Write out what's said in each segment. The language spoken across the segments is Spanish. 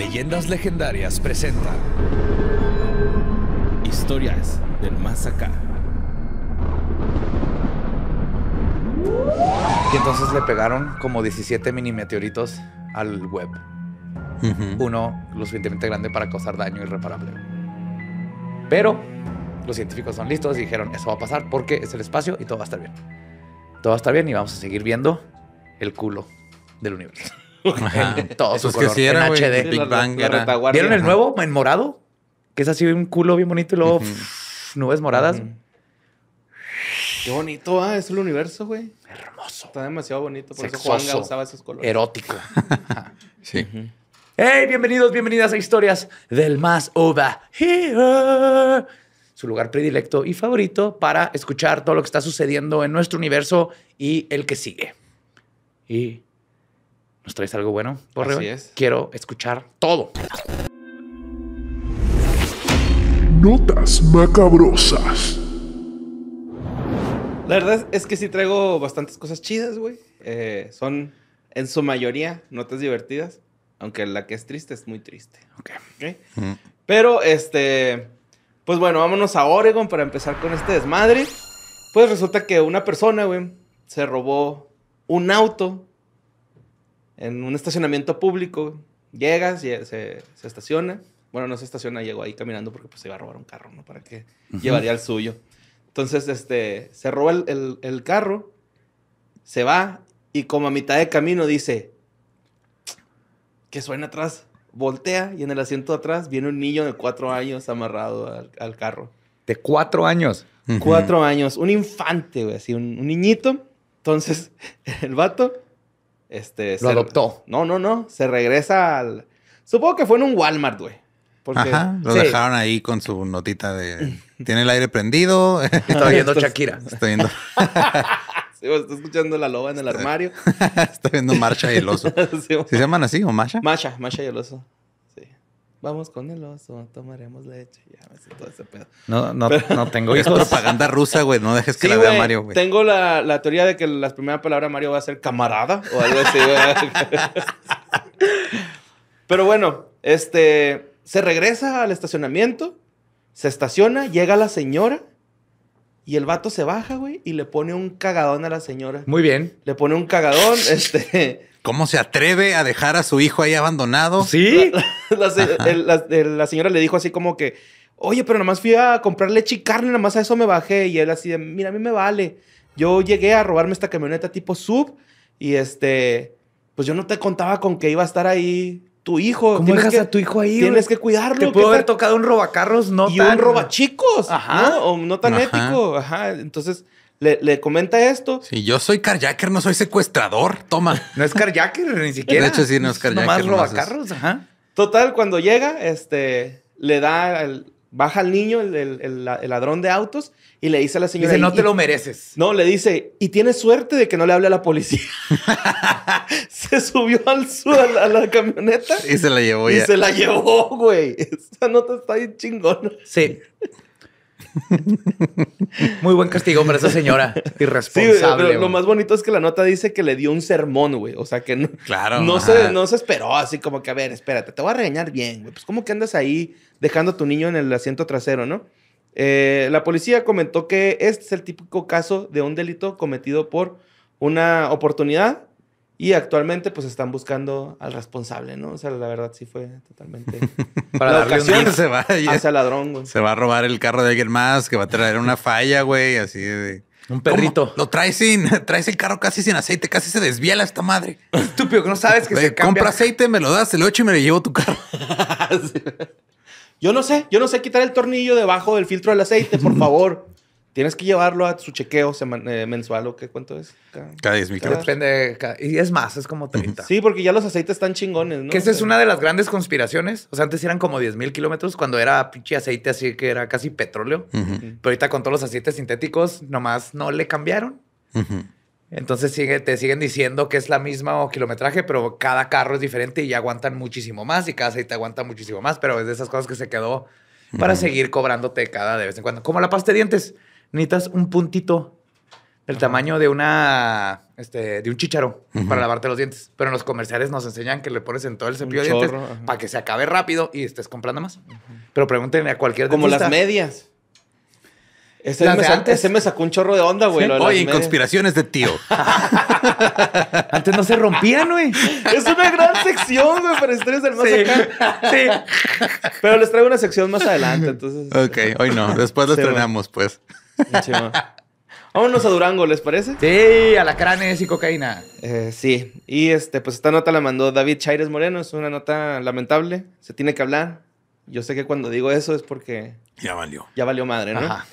Leyendas Legendarias presenta Historias del Más Acá. Y entonces le pegaron como 17 mini meteoritos al web. Uno lo suficientemente grande para causar daño irreparable. Pero los científicos son listos y dijeron, eso va a pasar porque es el espacio y todo va a estar bien. Todo va a estar bien y vamos a seguir viendo el culo del universo. en todo Eso su es que color, sí era, en. HD. Big la- Bang la era- retaguardia. ¿Vieron el nuevo en morado? Que es así un culo bien bonito y luego pff, nubes moradas. Qué bonito, ah, es el universo, güey. Hermoso. Está demasiado bonito, por eso Sexoso. Juanga usaba esos colores. Erótico. Sí. Hey, bienvenidos, bienvenidas a Historias del Más Over Here. Su lugar predilecto y favorito para escuchar todo lo que está sucediendo en nuestro universo y el que sigue. Y nos traes algo bueno, Borre, Así es. Quiero escuchar todo. Notas macabrosas. La verdad es que sí traigo bastantes cosas chidas, güey. Eh, son en su mayoría notas divertidas, aunque la que es triste es muy triste. Ok. ¿ok? Ujú. Pero, este, pues bueno, vámonos a Oregon para empezar con este desmadre. Pues resulta que una persona, güey, se robó un auto en un estacionamiento público. Llegas, lle- se, se estaciona. Bueno, no se estaciona, llegó ahí caminando porque pues se iba a robar un carro, ¿no? ¿Para qué? Llevaría el suyo. Entonces, este, se roba el, el- el carro, se va y como a mitad de camino dice, que suena atrás, voltea y en el asiento de atrás viene un niño de cuatro años amarrado al, al carro. De cuatro años. Cuatro años, un infante, güey, así, un, un niñito. Entonces, el vato, este... Lo adoptó. No, no, no, se regresa al... Supongo que fue en un Walmart, güey. Porque... Ajá, lo Sí. dejaron ahí con su notita de... Tiene el aire prendido. Estaba viendo Shakira. Está viendo, Sí, está escuchando la loba en el armario. está viendo Marcha y el oso. Sí, güey. ¿Sí se llaman así o Masha? Masha, Masha y el oso. Vamos con el oso, tomaremos leche. Ya me sé todo ese pedo. No, no, no tengo Es propaganda rusa, güey. No dejes que Sí, la vea güey, Mario, güey. Tengo la, la teoría de que la primera palabra de Mario va a ser camarada o algo así, güey. Pero bueno, este se regresa al estacionamiento, se estaciona, llega la señora y el vato se baja, güey, y le pone un cagadón a la señora. Muy bien. Le pone un cagadón, este. ¿Cómo se atreve a dejar a su hijo ahí abandonado? Sí. la, se- el- la- el- la señora le dijo así como que, oye, pero nomás fui a comprar leche y carne, nomás a eso me bajé. Y él así de, mira, a mí me vale. Yo llegué a robarme esta camioneta tipo sub y este, pues yo no te contaba con que iba a estar ahí tu hijo. ¿Cómo dejas que- a tu hijo ahí? Tienes que cuidarlo. Te ¿qué pudo haber tocado un robacarros, no y tan- un robachicos, Ajá. ¿no? O no tan Ajá. ético. Ajá. Entonces le, le comenta esto. Si yo soy carjacker, no soy secuestrador. Toma. No es carjacker ni siquiera. De hecho, sí, no es carjacker, Nomás robacarros, ajá. Total, cuando llega, este, le da, el- baja al niño, el, el- el- el ladrón de autos, y le dice a la señora... Dice, no "Y- te lo mereces. No, le dice, y tienes suerte de que no le hable a la policía. se subió al su- a la, a la camioneta Y se la llevó y ya. se la llevó, güey. Esa nota está bien chingona. Sí. Muy buen castigo para esa señora. Sí, Irresponsable. pero lo más bonito es que la nota dice que le dio un sermón, güey. O sea, que no, Claro, no, se, no se esperó así como que, a ver, espérate, te voy a regañar bien, güey. Pues, ¿cómo que andas ahí dejando a tu niño en el asiento trasero, no? Eh, la policía comentó que este es el típico caso de un delito cometido por una oportunidad y actualmente, pues, están buscando al responsable, ¿no? O sea, la verdad sí fue totalmente Para la darle un ocasión se va, hacia el ladrón, güey. se va a robar el carro de alguien más, que va a traer una falla, güey, así de... Un perrito. ¿Cómo? Lo traes sin, traes el carro casi sin aceite, casi se desviela esta madre. Estúpido, que no sabes que Güey, se cambia. compra aceite, me lo das, se lo echo y me lo llevo tu carro. Yo no sé, yo no sé quitar el tornillo debajo del filtro del aceite, por favor. Tienes que llevarlo a su chequeo eh, mensual o qué cuánto es. Cada- Cada 10 mil kilómetros. Depende. Y es más, es como 30. Sí, porque ya los aceites están chingones, ¿no? Que esa O es una de las grandes conspiraciones. O sea, antes eran como 10 mil kilómetros cuando era pinche aceite así que era casi petróleo. Pero ahorita con todos los aceites sintéticos nomás no le cambiaron. Entonces sigue, te siguen diciendo que es la misma kilometraje, pero cada carro es diferente y aguantan muchísimo más y cada aceite aguanta muchísimo más. Pero es de esas cosas que se quedó para seguir cobrándote cada de vez en cuando. Como la pasta de dientes. Necesitas un puntito del tamaño de una este, de un chícharo para lavarte los dientes. Pero en los comerciales nos enseñan que le pones en todo el cepillo de dientes para que se acabe rápido y estés comprando más. Pero pregúntenle a cualquier Como las medias. Ese, Las me antes. ese me sacó un chorro de onda, güey. las Oye, en conspiraciones de tío. Antes no se rompían, güey. Es una gran sección, güey, para historias del más Sí. acá. Sí. Pero les traigo una sección más adelante, entonces. ok, hoy no. Después lo Sí, estrenamos, pues. Sí. Vámonos a Durango, ¿les parece? Sí, alacranes y cocaína. Eh, sí. Y este, pues esta nota la mandó David Chaires Moreno. Es una nota lamentable. Se tiene que hablar. Yo sé que cuando digo eso es porque Ya valió. ya valió madre, ¿no? Ajá.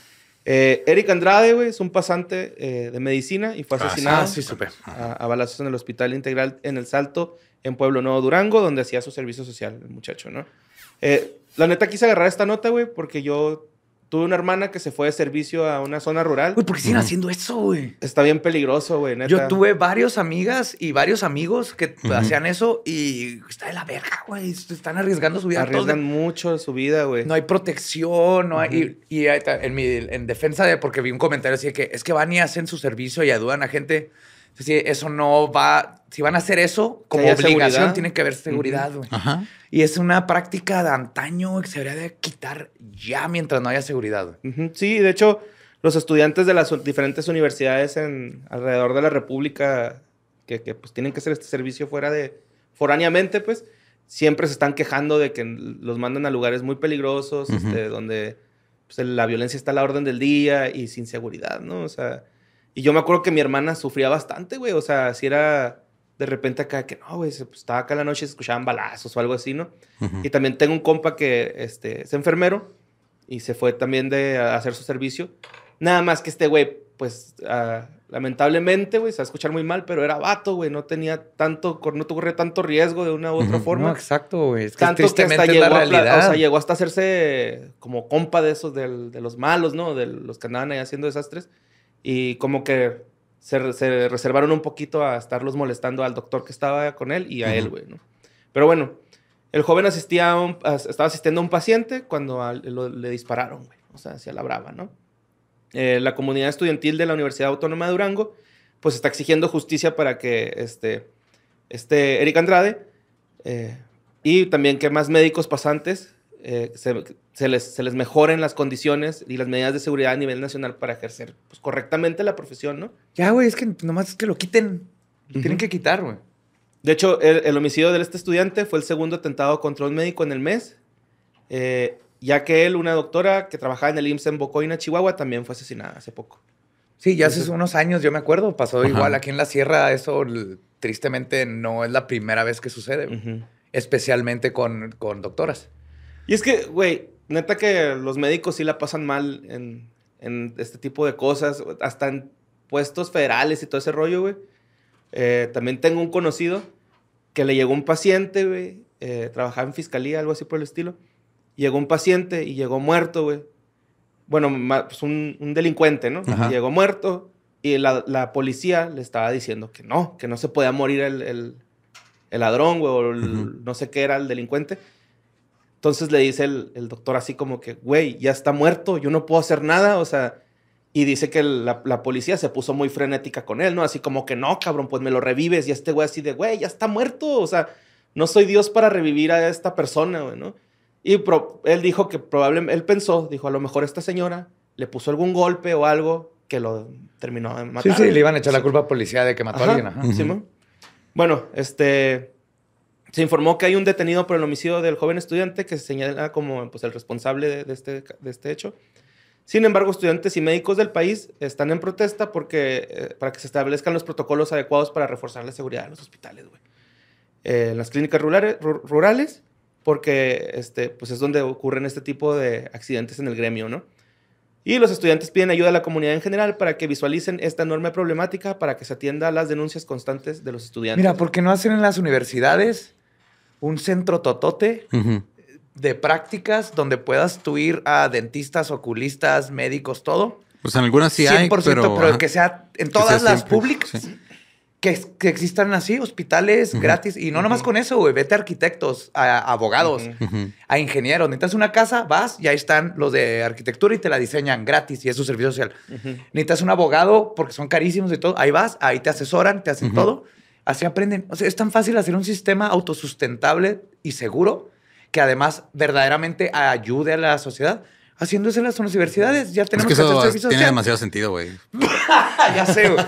Eh, Eric Andrade, güey, es un pasante eh, de medicina y fue Ah, asesinado Ah, sí, supe. a, a balazos en el Hospital Integral en El Salto, en Pueblo Nuevo, Durango, donde hacía su servicio social el muchacho, ¿no? Eh, la neta quise agarrar esta nota, güey, porque yo tuve una hermana que se fue de servicio a una zona rural. Uy, ¿por qué siguen haciendo eso, güey? Está bien peligroso, güey, neta. Yo tuve varios amigas y varios amigos que hacían eso y está de la verga, güey. Están arriesgando su vida. de- Arriesgan mucho su vida, güey. No hay protección, no hay. Y, y ahí está, en, mi, en defensa de. Porque vi un comentario así de que es que van y hacen su servicio y ayudan a gente. Sí, eso no va. Si van a hacer eso, como obligación, seguridad. tiene que haber seguridad, güey. Y es una práctica de antaño que se debería de quitar ya mientras no haya seguridad, güey. Sí, de hecho, los estudiantes de las diferentes universidades en alrededor de la República que, que, pues tienen que hacer este servicio fuera de foráneamente, pues siempre se están quejando de que los mandan a lugares muy peligrosos, este, donde pues, la violencia está a la orden del día y sin seguridad, ¿no? O sea, y yo me acuerdo que mi hermana sufría bastante, güey, o sea, si era de repente acá que no, güey, pues, estaba acá en la noche y se escuchaban balazos o algo así, ¿no? Y también tengo un compa que este, es enfermero y se fue también de a hacer su servicio. Nada más que este güey, pues ah, lamentablemente, güey, se va a escuchar muy mal, pero era vato, güey, no tenía tanto, no corría tanto riesgo de una u otra forma. No, exacto, güey. Es que Tanto que hasta es llegó, la a, realidad. o sea, llegó hasta hacerse como compa de esos, del- de los malos, ¿no? De los que andaban ahí haciendo desastres. Y como que se, se reservaron un poquito a estarlos molestando al doctor que estaba con él y a él, Ujú. güey, ¿no? Pero bueno, el joven asistía a un- estaba asistiendo a un paciente cuando al- lo- le dispararon, güey. O sea, hacia la brava, ¿no? Eh, la comunidad estudiantil de la Universidad Autónoma de Durango, pues está exigiendo justicia para que este, este Eric Andrade eh, y también que más médicos pasantes eh, se, se les, se les mejoren las condiciones y las medidas de seguridad a nivel nacional para ejercer pues, correctamente la profesión, ¿no? Ya, güey, es que nomás es que lo quiten. Lo tienen que quitar, güey. De hecho, el, el homicidio de este estudiante fue el segundo atentado contra un médico en el mes, eh, ya que él, una doctora que trabajaba en el IMSS en Bocoina, Chihuahua, también fue asesinada hace poco. Sí, ya hace unos años, yo me acuerdo, pasó Ajá. igual aquí en la sierra. Eso tristemente no es la primera vez que sucede, especialmente con, con doctoras. Y es que, güey, neta que los médicos sí la pasan mal en, en este tipo de cosas, hasta en puestos federales y todo ese rollo, güey. Eh, también tengo un conocido que le llegó un paciente, güey, eh, trabajaba en fiscalía, algo así por el estilo. Llegó un paciente y llegó muerto, güey. Bueno, pues un, un delincuente, ¿no? Ajá. Llegó muerto y la, la policía le estaba diciendo que no, que no se podía morir el, el, el ladrón, güey, o el- Ujú. no sé qué era el delincuente. Entonces le dice el, el doctor así como que, güey, ya está muerto, yo no puedo hacer nada, o sea, y dice que la, la policía se puso muy frenética con él, ¿no? Así como que, no, cabrón, pues me lo revives, y este güey así de, güey, ya está muerto, o sea, no soy Dios para revivir a esta persona, güey, ¿no? Y pro- él dijo que probablemente, él pensó, dijo, a lo mejor esta señora le puso algún golpe o algo que lo terminó de matar. Sí, sí, le iban a echar la culpa a policía de que mató Ajá, a alguien. Ajá. Ujú. Simón. Bueno, este. Se informó que hay un detenido por el homicidio del joven estudiante que se señala como pues, el responsable de, de este, de este hecho. Sin embargo, estudiantes y médicos del país están en protesta porque, eh, para que se establezcan los protocolos adecuados para reforzar la seguridad en los hospitales. Eh, en las clínicas rurales, ru- rurales porque este, pues es donde ocurren este tipo de accidentes en el gremio, ¿no? Y los estudiantes piden ayuda a la comunidad en general para que visualicen esta enorme problemática para que se atienda a las denuncias constantes de los estudiantes. Mira, ¿por qué no hacen en las universidades un centro totote de prácticas donde puedas tú ir a dentistas, oculistas, médicos, todo? Pues en algunas sí hay, 100%, pero... pero, ajá. que sea en todas sea las siempre, públicas. sí. que, que existan así hospitales gratis. Y no nomás con eso, güey. Vete a arquitectos, a, a abogados, a ingenieros. Necesitas una casa, vas y ahí están los de arquitectura y te la diseñan gratis y es su servicio social. Necesitas un abogado porque son carísimos y todo. Ahí vas, ahí te asesoran, te hacen todo. Así aprenden. O sea, es tan fácil hacer un sistema autosustentable y seguro que además verdaderamente ayude a la sociedad. Haciéndose en las universidades, ya Es tenemos que que, hacer eso tiene demasiado sentido, güey. ya sé, güey.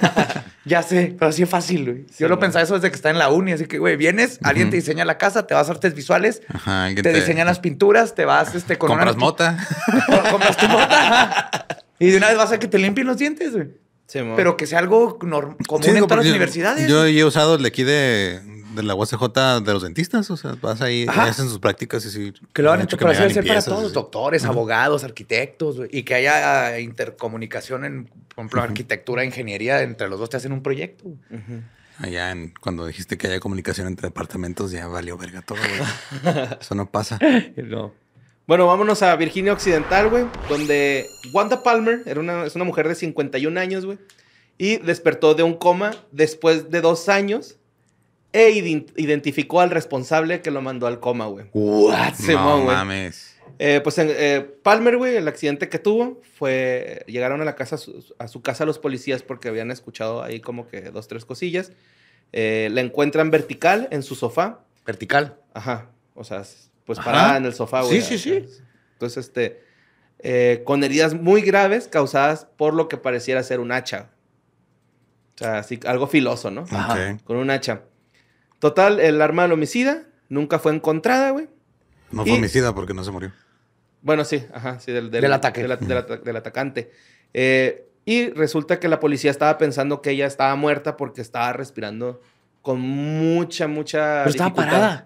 Ya sé, pero así es fácil, güey. Yo lo pensaba eso desde que está en la uni. Así que, güey, vienes, alguien te diseña la casa, te vas a artes visuales, Ajá. alguien te, diseñan las pinturas, te vas este, con Compras una... mota. Compras tu mota. y de una vez vas a que te limpien los dientes, güey. Sí. Pero que sea algo común Sí, en todas las porque universidades. Yo he usado el de aquí de, de la UACJ de los dentistas. O sea, vas ahí, Ajá. hacen sus prácticas y sí. que lo han hecho, pero ser para todos, sí. doctores, abogados, arquitectos, y que haya eh, intercomunicación en, por ejemplo, arquitectura, ingeniería, entre los dos te hacen un proyecto. Allá en, cuando dijiste que haya comunicación entre departamentos, ya valió verga todo. Eso no pasa. No. Bueno, vámonos a Virginia Occidental, güey, donde Wanda Palmer era una, es una mujer de 51 años, güey, y despertó de un coma después de dos años e ident- identificó al responsable que lo mandó al coma, güey. What? Simón, no güey. mames. Eh, pues en- eh, Palmer, güey, el accidente que tuvo fue. Llegaron a la casa, a su, a su casa los policías porque habían escuchado ahí como que dos, tres cosillas. Eh, la encuentran vertical en su sofá. Vertical. Ajá. O sea, pues Ajá. parada en el sofá, güey. Sí, sí, sí. Entonces, este. eh, con heridas muy graves causadas por lo que pareciera ser un hacha. O sea, así, algo filoso, ¿no? Ajá. Con un hacha. Total, el arma del homicida nunca fue encontrada, güey. No Y- fue homicida porque no se murió. Bueno, sí, ajá, sí, del, Del ataque. del, del ata- del atacante. Eh, y resulta que la policía estaba pensando que ella estaba muerta porque estaba respirando con mucha, mucha. Pero estaba dificultad.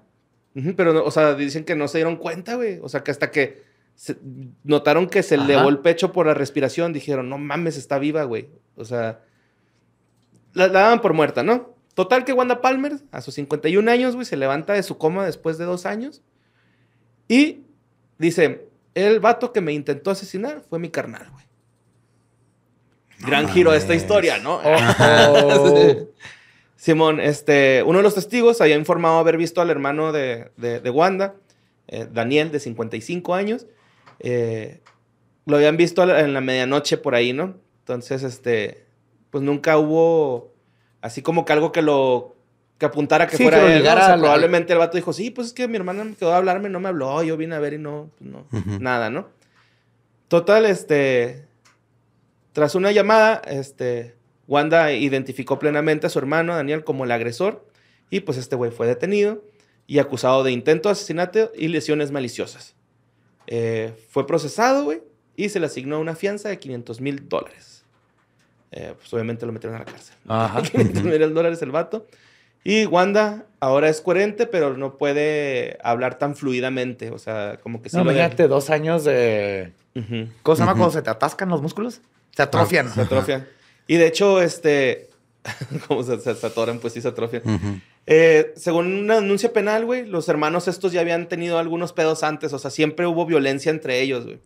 Pero, no- o sea, dicen que no se dieron cuenta, güey. O sea, que hasta que se- notaron que se Ajá. elevó el pecho por la respiración, dijeron, no mames, está viva, güey. O sea, la, la daban por muerta, ¿no? Total que Wanda Palmer, a sus 51 años, güey, se levanta de su coma después de dos años y dice, el vato que me intentó asesinar fue mi carnal, güey. Gran giro de esta historia, ¿no? Oh. Simón, este, uno de los testigos había informado haber visto al hermano de, de- de Wanda, eh, Daniel, de 55 años. eh, lo habían visto en la medianoche por ahí, ¿no? Entonces, este, pues nunca hubo así como que algo que lo que apuntara que Sí, fuera que él, probablemente el vato dijo, sí, pues es que mi hermana me quedó a hablarme, no me habló, yo vine a ver y no, pues no, nada, ¿no? Total, este, tras una llamada, este, Wanda identificó plenamente a su hermano Daniel como el agresor y pues este güey fue detenido y acusado de intento de asesinato y lesiones maliciosas. Eh, fue procesado, güey, y se le asignó una fianza de 500 mil dólares. Eh, pues obviamente lo metieron a la cárcel. Ajá. 500 mil dólares el vato. Y Wanda ahora es coherente, pero no puede hablar tan fluidamente. O sea, como que sí No, imagínate dos años de... Ujú. ¿Cómo se llama Ujú. cuando se te atascan los músculos? Se atrofian. Se atrofian. Y de hecho, este. como se, se- se atoran, pues sí se atrofian. Ujú. Eh, según una denuncia penal, güey, los hermanos estos ya habían tenido algunos pedos antes. O sea, siempre hubo violencia entre ellos, güey.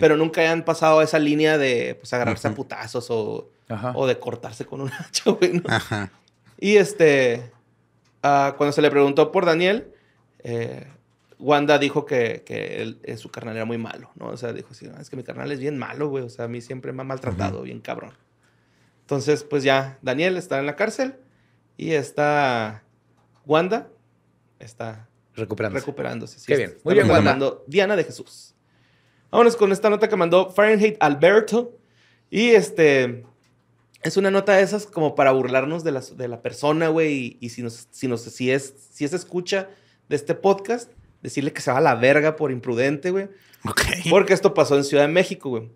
Pero nunca habían pasado esa línea de pues, agarrarse a putazos o, Ajá. o de cortarse con un hacha, güey. ¿no? Ajá. Y este. ah, cuando se le preguntó por Daniel, eh, Wanda dijo que, que él- eh, su carnal era muy malo, ¿no? O sea, dijo así, "Ah, es que mi carnal es bien malo, güey. O sea, a mí siempre me ha maltratado, bien cabrón. Entonces, pues ya, Daniel está en la cárcel y está Wanda está Recuperando. recuperándose. sí, Qué bien. Muy bien, Wanda. Diana de Jesús. Vámonos con esta nota que mandó Fahrenheit Alberto. Y este. Es una nota de esas como para burlarnos de la, de la persona, güey. Y, y si, nos, si, nos, si, es, si es escucha de este podcast, decirle que se va a la verga por imprudente, güey. Ok. Porque esto pasó en Ciudad de México, güey.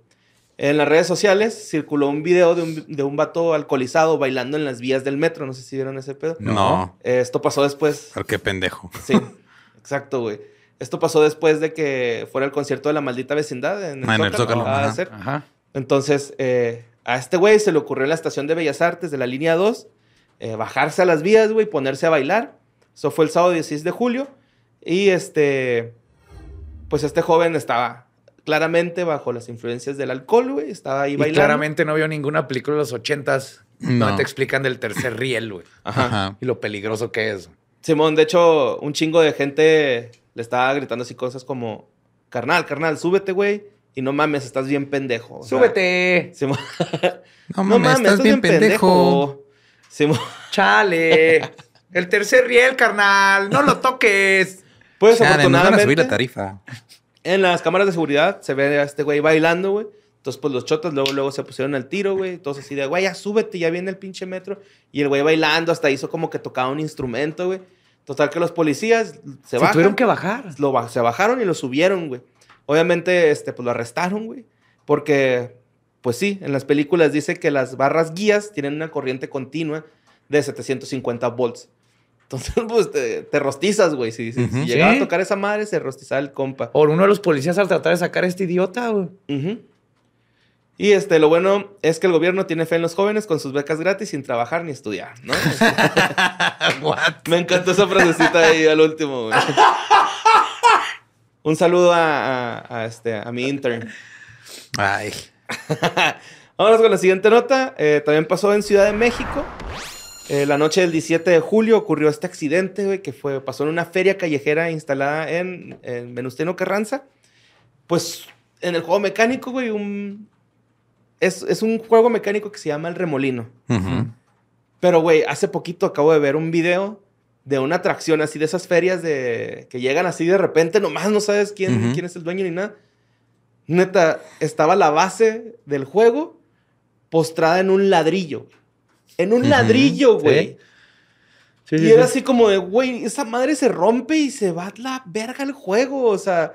En las redes sociales circuló un video de un, de un vato alcoholizado bailando en las vías del metro. No sé si vieron ese pedo. No. Eh, esto pasó después. Pero qué pendejo. Sí, exacto, güey. Esto pasó después de que fuera el concierto de la maldita vecindad en el Ah, en el Zócalo. Zócalo, acaba de ajá. ser. Ajá. Entonces, eh, a este güey se le ocurrió en la estación de Bellas Artes de la línea 2 eh, bajarse a las vías, güey, y ponerse a bailar. Eso fue el sábado 16 de julio. Y este, pues este joven estaba claramente bajo las influencias del alcohol, güey. Estaba ahí Y bailando. claramente no vio ninguna película de los ochentas No. donde te explican del tercer riel, güey. Ajá. Ajá. Y lo peligroso que es. Simón, de hecho, un chingo de gente le estaba gritando así cosas como, carnal, carnal, súbete, güey. Y no mames, estás bien pendejo. O sea, ¡Súbete! Simón, No mames, estás bien pendejo. Simón, ¡Chale! El tercer riel, carnal. No lo toques. pues Ya, nos van a subir afortunadamente, la tarifa. En las cámaras de seguridad se ve a este güey bailando, güey. Entonces, pues los chotas luego, luego se pusieron al tiro, güey. Todos así de, güey, ya súbete, ya viene el pinche metro. Y el güey bailando, hasta hizo como que tocaba un instrumento, güey. Total que los policías se, Se bajan. tuvieron que bajar. Lo se bajaron y lo subieron, güey. Obviamente, este, pues lo arrestaron, güey. Porque, pues sí, en las películas dice que las barras guías tienen una corriente continua de 750 volts. Entonces, pues te, te rostizas, güey. Si, si- si Ujú. llegaba Sí. a tocar esa madre, se rostizaba el compa. Por uno de los policías al tratar de sacar a este idiota, güey. Y este, lo bueno es que el gobierno tiene fe en los jóvenes con sus becas gratis sin trabajar ni estudiar, ¿no? Me encantó esa frasecita ahí al último, güey. Un saludo a, a- a este, a mi intern. Ay. Vámonos con la siguiente nota. Eh, también pasó en Ciudad de México. Eh, la noche del 17 de julio ocurrió este accidente, güey, que fue, pasó en una feria callejera instalada en, en Venustiano Carranza. Pues en el juego mecánico, güey, un... Es, es un juego mecánico que se llama El Remolino. Pero, güey, hace poquito acabo de ver un video de una atracción así de esas ferias de que llegan así de repente, nomás no sabes quién, quién es el dueño ni nada. Neta, estaba la base del juego postrada en un ladrillo. En un ladrillo, güey. Sí, y era así como de, güey, esa madre se rompe y se va a la verga el juego. O sea,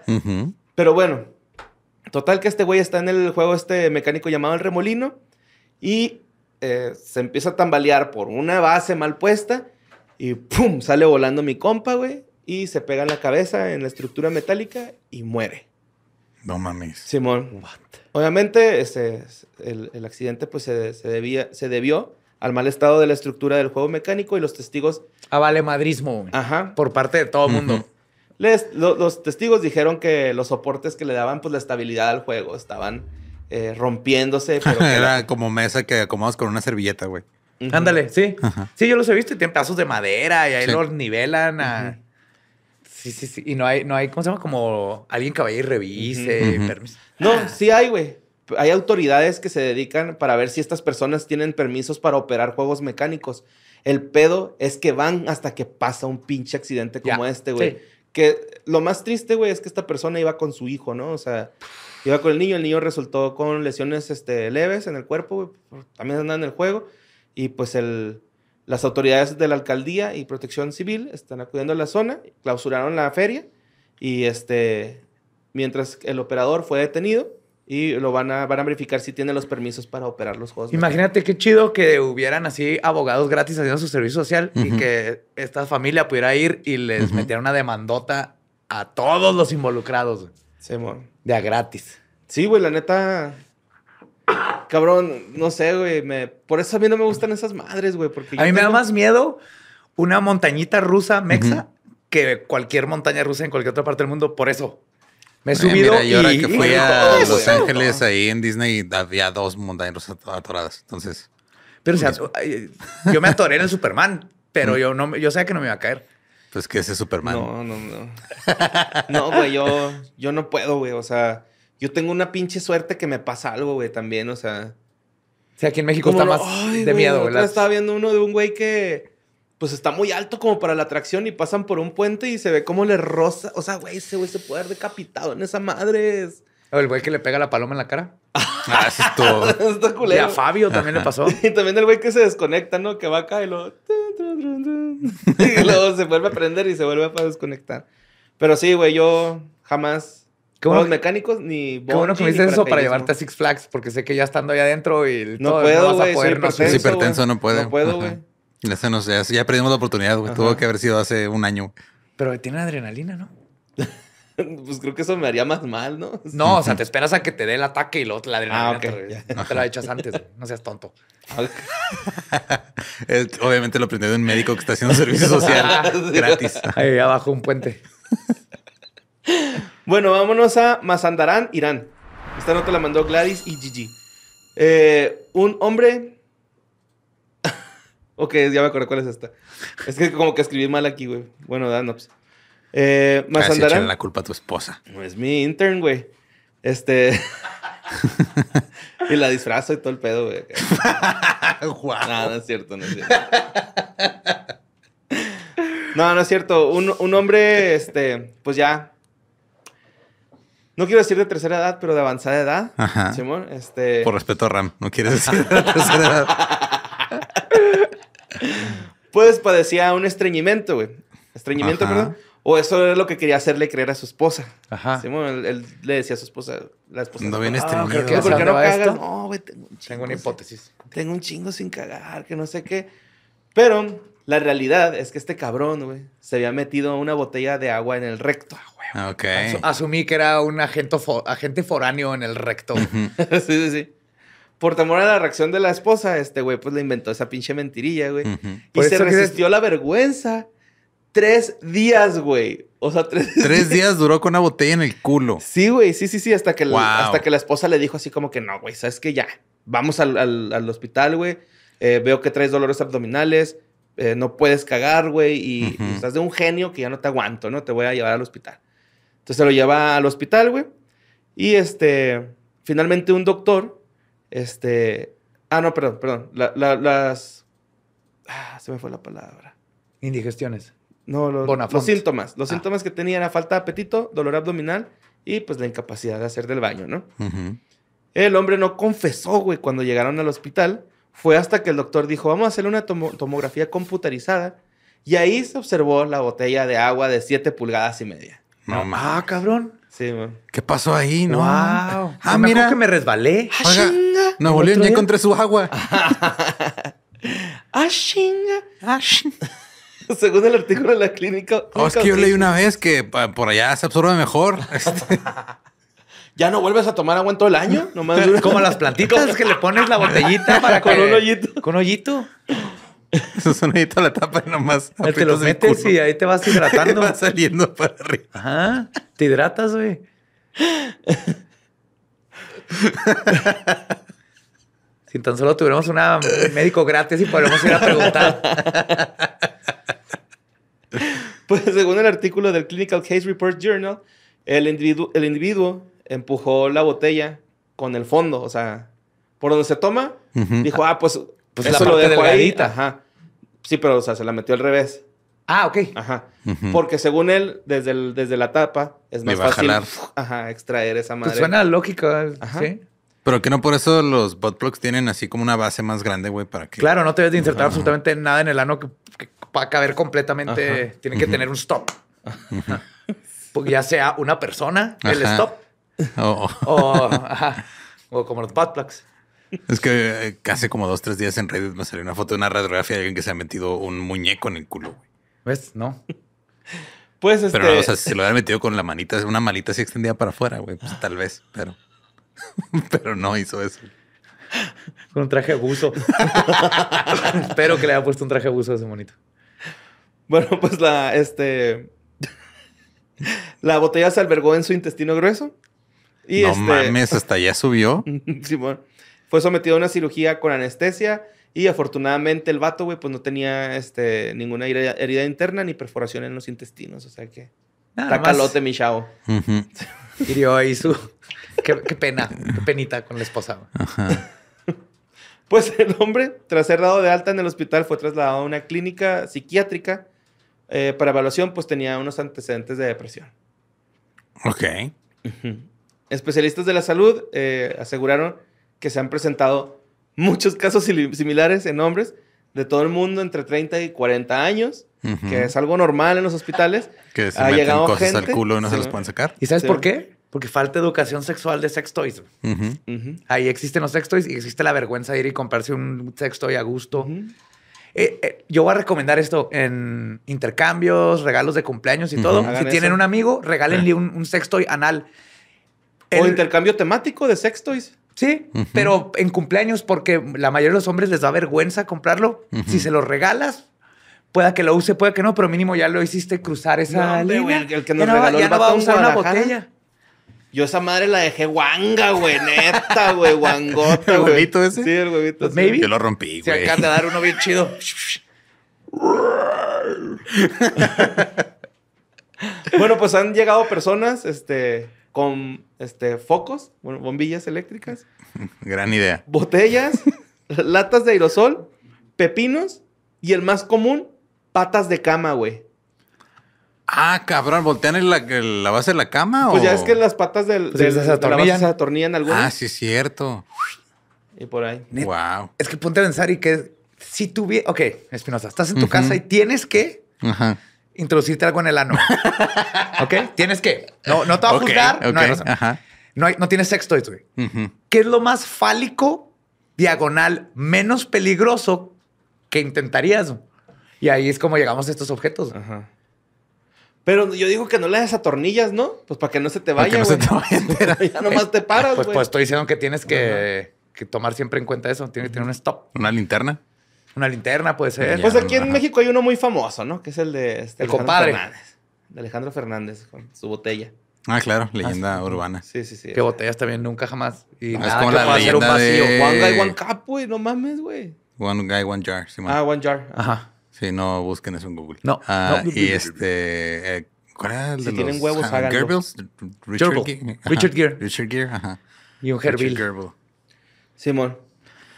pero bueno, total que este güey está en el juego este mecánico llamado el remolino y eh, se empieza a tambalear por una base mal puesta y ¡pum! Sale volando mi compa, güey, y se pega en la cabeza en la estructura metálica y muere. No mames. Simón. Obviamente, este, el, el accidente pues se, se debía, se debió al mal estado de la estructura del juego mecánico y los testigos, A vale madrismo, ajá, Por parte de todo el mundo. Les- lo- los testigos dijeron que los soportes que le daban pues la estabilidad al juego estaban eh, rompiéndose. Pero Era como mesa que acomodas con una servilleta, güey. Ándale, sí. Sí, yo los he visto y tienen pedazos de madera y ahí Sí. los nivelan a... Sí, sí, sí. Y no hay, no hay, ¿cómo se llama? Como alguien que vaya y revise. No, sí hay, güey. Hay autoridades que se dedican para ver si estas personas tienen permisos para operar juegos mecánicos. El pedo es que van hasta que pasa un pinche accidente como este, güey. sí. Que lo más triste, güey, es que esta persona iba con su hijo, ¿no? O sea, iba con el niño. El niño resultó con lesiones este, leves en el cuerpo, güey. También andaba en el juego. Y pues el, las autoridades de la alcaldía y protección civil están acudiendo a la zona. Clausuraron la feria. Y este, mientras el operador fue detenido y lo van a, van a verificar si tiene los permisos para operar los juegos. Imagínate qué chido que hubieran así abogados gratis haciendo su servicio social y que esta familia pudiera ir y les metiera una demandota a todos los involucrados. güey. Simón. De a gratis. Sí, güey, la neta. Cabrón, no sé, güey. Me... Por eso a mí no me gustan esas madres, güey. Porque A mí me da más miedo una montañita rusa mexa que cualquier montaña rusa en cualquier otra parte del mundo. Por eso. Me he Eh, subido mira, yo ahora y... que fui y- a ¡Oh, Los! Ángeles, ahí en Disney, había dos montañas atoradas. Entonces, Pero o sea, yo me atoré en el Superman, pero yo no, yo sabía que no me iba a caer. pues que ese Superman. No, no, no. No, güey, yo, yo no puedo, güey. O sea, yo tengo una pinche suerte que me pasa algo, güey, también. O sea. O sea, aquí en México está lo- más Ay, de güey, miedo, ¿verdad? Estaba viendo uno de un güey que. Pues está muy alto como para la atracción y pasan por un puente y se ve cómo le roza. O sea, güey, ese güey se puede haber decapitado en esa madre. O el güey que le pega la paloma en la cara. Ah, eso es todo. Está Y a. Fabio también le pasó. Y también el güey que se desconecta, ¿no? Que va acá y luego... Y luego se vuelve a prender y se vuelve a desconectar. Pero sí, güey, yo jamás... Qué bueno, mecánicos ni qué bueno que bungee, me dices eso para llevarte a Six Flags, porque sé que ya estando ahí adentro y No todo, puedo, vas a poder no Es subir. hipertenso, no puede. No puedo, güey. Ya, se nos- ya, ya perdimos la oportunidad, güey. Tuvo que haber sido hace un año. Pero tiene adrenalina, ¿no? Pues creo que eso me haría más mal, ¿no? No, o sea, te esperas a que te dé el ataque y luego la adrenalina Ah, te, no te la echas antes. güey. No seas tonto. Eh, obviamente lo aprendió de un médico que está haciendo servicio social gratis. Ahí abajo un puente. Bueno, vámonos a Mazandarán, Irán. Esta nota la mandó Gladys y Gigi. Eh, un hombre. Ok, ya me acuerdo cuál es esta. Es que como que escribí mal aquí, güey. Bueno, da, no, pues. Eh, más Casi andarán. la culpa a tu esposa. No es mi intern, güey. Este. y la disfrazo y todo el pedo, güey. No, no es cierto, no es cierto. No, no es cierto. Un, un hombre, este, pues ya. No quiero decir de tercera edad, pero de avanzada edad. Ajá. Simón, este. Por respeto a Ram, ¿no quieres decir la tercera edad? Pues padecía un estreñimiento, güey. Estreñimiento, Ajá. perdón. O eso era lo que quería hacerle creer a su esposa. Ajá. Él, él le decía a su esposa, la esposa. No bien "Ah, estreñido. que ¿Por ¿Hacia qué no va cagas? esto? No, güey, tengo un chingo Tengo una sin- hipótesis. Tengo un chingo sin cagar, que no sé qué. Pero la realidad es que este cabrón, güey, se había metido una botella de agua en el recto. Ah, Ok. Asu- Asumí que era un agente, fo- agente foráneo en el recto. sí, sí, sí. Por temor a la reacción de la esposa, este güey pues le inventó esa pinche mentirilla, güey. Y Por se que resistió a la vergüenza. Tres días, güey. O sea, tres Tres días duró con una botella en el culo. Sí, güey, sí, sí, sí, hasta que, Wow. hasta que la esposa le dijo así como que no, güey, sabes que ya, vamos al, al- al hospital, güey, Eh, veo que traes dolores abdominales, eh, no puedes cagar, güey, y estás de un genio que ya no te aguanto, ¿no? Te voy a llevar al hospital. Entonces se lo lleva al hospital, güey, y este, finalmente un doctor, este, ah, no, perdón, perdón, la- la- las, ah, se me fue la palabra. Indigestiones. No, lo- Bonafont. los síntomas. Los Ah. síntomas que tenía era falta de apetito, dolor abdominal y pues la incapacidad de hacer del baño, ¿no? El hombre no confesó, güey, cuando llegaron al hospital. Fue hasta que el doctor dijo, vamos a hacerle una tomo- tomografía computarizada. Y ahí se observó la botella de agua de 7 pulgadas y media. No mames. Ah, cabrón. Sí, man. ¿Qué pasó ahí? No. Wow. Ah, mira. que me resbalé. Oiga, Nuevo ¿El León otro ya encontré su agua. ¡Ah, chinga! Según el artículo de la clínica... Oh, es que yo leí una vez que por allá se absorbe mejor. Este, ¿Ya no vuelves a tomar agua en todo el año? Nomás dura- Como las plantitas que le pones la botellita para Con que- un hoyito. Con hoyito. Eso es un hoyito a la tapa y nomás. Te el metes y ahí te vas Y hidratando. va saliendo para arriba. Ajá. Te hidratas, güey. Si tan solo tuviéramos una un médico gratis y podríamos ir a preguntar. Pues según el artículo del Clinical Case Report Journal, el individuo, el individuo empujó la botella con el fondo, o sea, por donde se toma, dijo, ah, pues, Pues eso la lo dejo ahí. Ajá. Sí, pero, o sea, se la metió al revés. Ah, ok. Ajá. Porque según él, desde, el- desde la tapa, es más va a fácil jalar. ajá, extraer esa madre. Pues suena lógica, Ajá. sí. Pero que no por eso los butt plugs tienen así como una base más grande, güey, para que. Claro, no te debes de insertar absolutamente nada en el ano que, que va a caber completamente. Tiene que tener un stop. Porque ya sea una persona, el Ajá. stop, Oh, o, ajá, o como los butt plugs. Es que eh, hace como dos, tres días en Reddit me salió una foto de una radiografía de alguien que se ha metido un muñeco en el culo, güey. ¿Ves? No. Pues, este... Pero, o sea, si se lo hubiera metido con la manita, una manita así extendida para afuera, güey, pues tal vez, pero. pero no hizo eso. Con un traje buzo. Espero que le haya puesto un traje buzo a ese monito. Bueno, pues la, este... la botella se albergó en su intestino grueso. Y no este... mames, hasta allá subió. Simón. Fue sometido a una cirugía con anestesia y afortunadamente el vato, güey, pues no tenía este, ninguna herida, herida interna ni perforación en los intestinos. O sea que Nada está más calote, mi chavo. Ujú. Hirió ahí su. Qué, qué pena, qué penita con la esposa. Ajá. Pues el hombre, tras ser dado de alta en el hospital, fue trasladado a una clínica psiquiátrica. Eh, para evaluación, pues tenía unos antecedentes de depresión. Ok. Especialistas de la salud eh, aseguraron que se han presentado muchos casos similares en hombres de todo el mundo entre 30 y 40 años, Ujú. que es algo normal en los hospitales. Que se ha meten llegado cosas al gente- culo y no Sí, se los ¿no? pueden sacar. ¿Y sabes Sí. por qué? Porque falta educación sexual de sex toys. Ahí existen los sex toys y existe la vergüenza de ir y comprarse un sex toy a gusto. Eh, eh, yo voy a recomendar esto en intercambios, regalos de cumpleaños y todo. Hagan si tienen un amigo, regálenle un, un sex toy anal. O intercambio temático de sex toys. Sí, pero en cumpleaños, porque la mayoría de los hombres les da vergüenza comprarlo. Si se lo regalas, pueda que lo use, pueda que no, pero mínimo ya lo hiciste cruzar esa No, línea. el que nos regaló ya el no va a usar una botella. Yo esa madre la dejé guanga, güey, neta, güey, guangota, ¿El güey. huevito ese? Sí, el huevito. maybe. Yo lo rompí, Se güey. acaba de dar uno bien chido. Bueno, pues han llegado personas, este, con, este, focos, bueno, bombillas eléctricas, Gran idea. botellas, latas de aerosol, pepinos y el más común, patas de cama, güey. Ah, cabrón, ¿voltean en la, en la base de la cama Pues o...? ya es que las patas del, Pues del- se de la base se atornillan algunas Ah, sí, es cierto. y por ahí. Net- Wow. Es que ponte a pensar y que si tuviera... Ok, Espinosa, estás en tu casa y tienes que Ajá. introducirte algo en el ano. ¿Ok? Tienes que. No, no te va a juzgar. No, hay razón. Ajá. no, hay- no tienes sexto, güey. Ujú. ¿Qué es lo más fálico, diagonal, menos peligroso que intentarías? Y ahí es como llegamos a estos objetos. Ajá. Pero yo digo que no le desatornillas, ¿no? Pues para que no se te Para que vaya, no se güey. te vaya a ya nomás te paras, Pues, güey. pues estoy diciendo que tienes que, que tomar siempre en cuenta eso. Tienes que tener un stop. ¿Una linterna? Una linterna puede ser. Pues aquí en Ajá. México hay uno muy famoso, ¿no? Que es el de este El Alejandro compadre. Fernández. De Alejandro Fernández con su botella. Ah, claro, leyenda urbana. Sí, sí, sí. que botellas también nunca jamás. Y Es nada como que la hacer un leyenda vacío. de- One guy, one cup, güey. No mames, güey. One guy, one jar. Simón. Ah, one jar. Ajá. Sí, no busquen eso en Google. No, Ah, no. Y este... eh, ¿Cuál era el Si de tienen los huevos, háganlo. Goebbels? Richard Gerbil. Richard Gere. Richard Gere, ajá. Y un. Gerbil. Simón.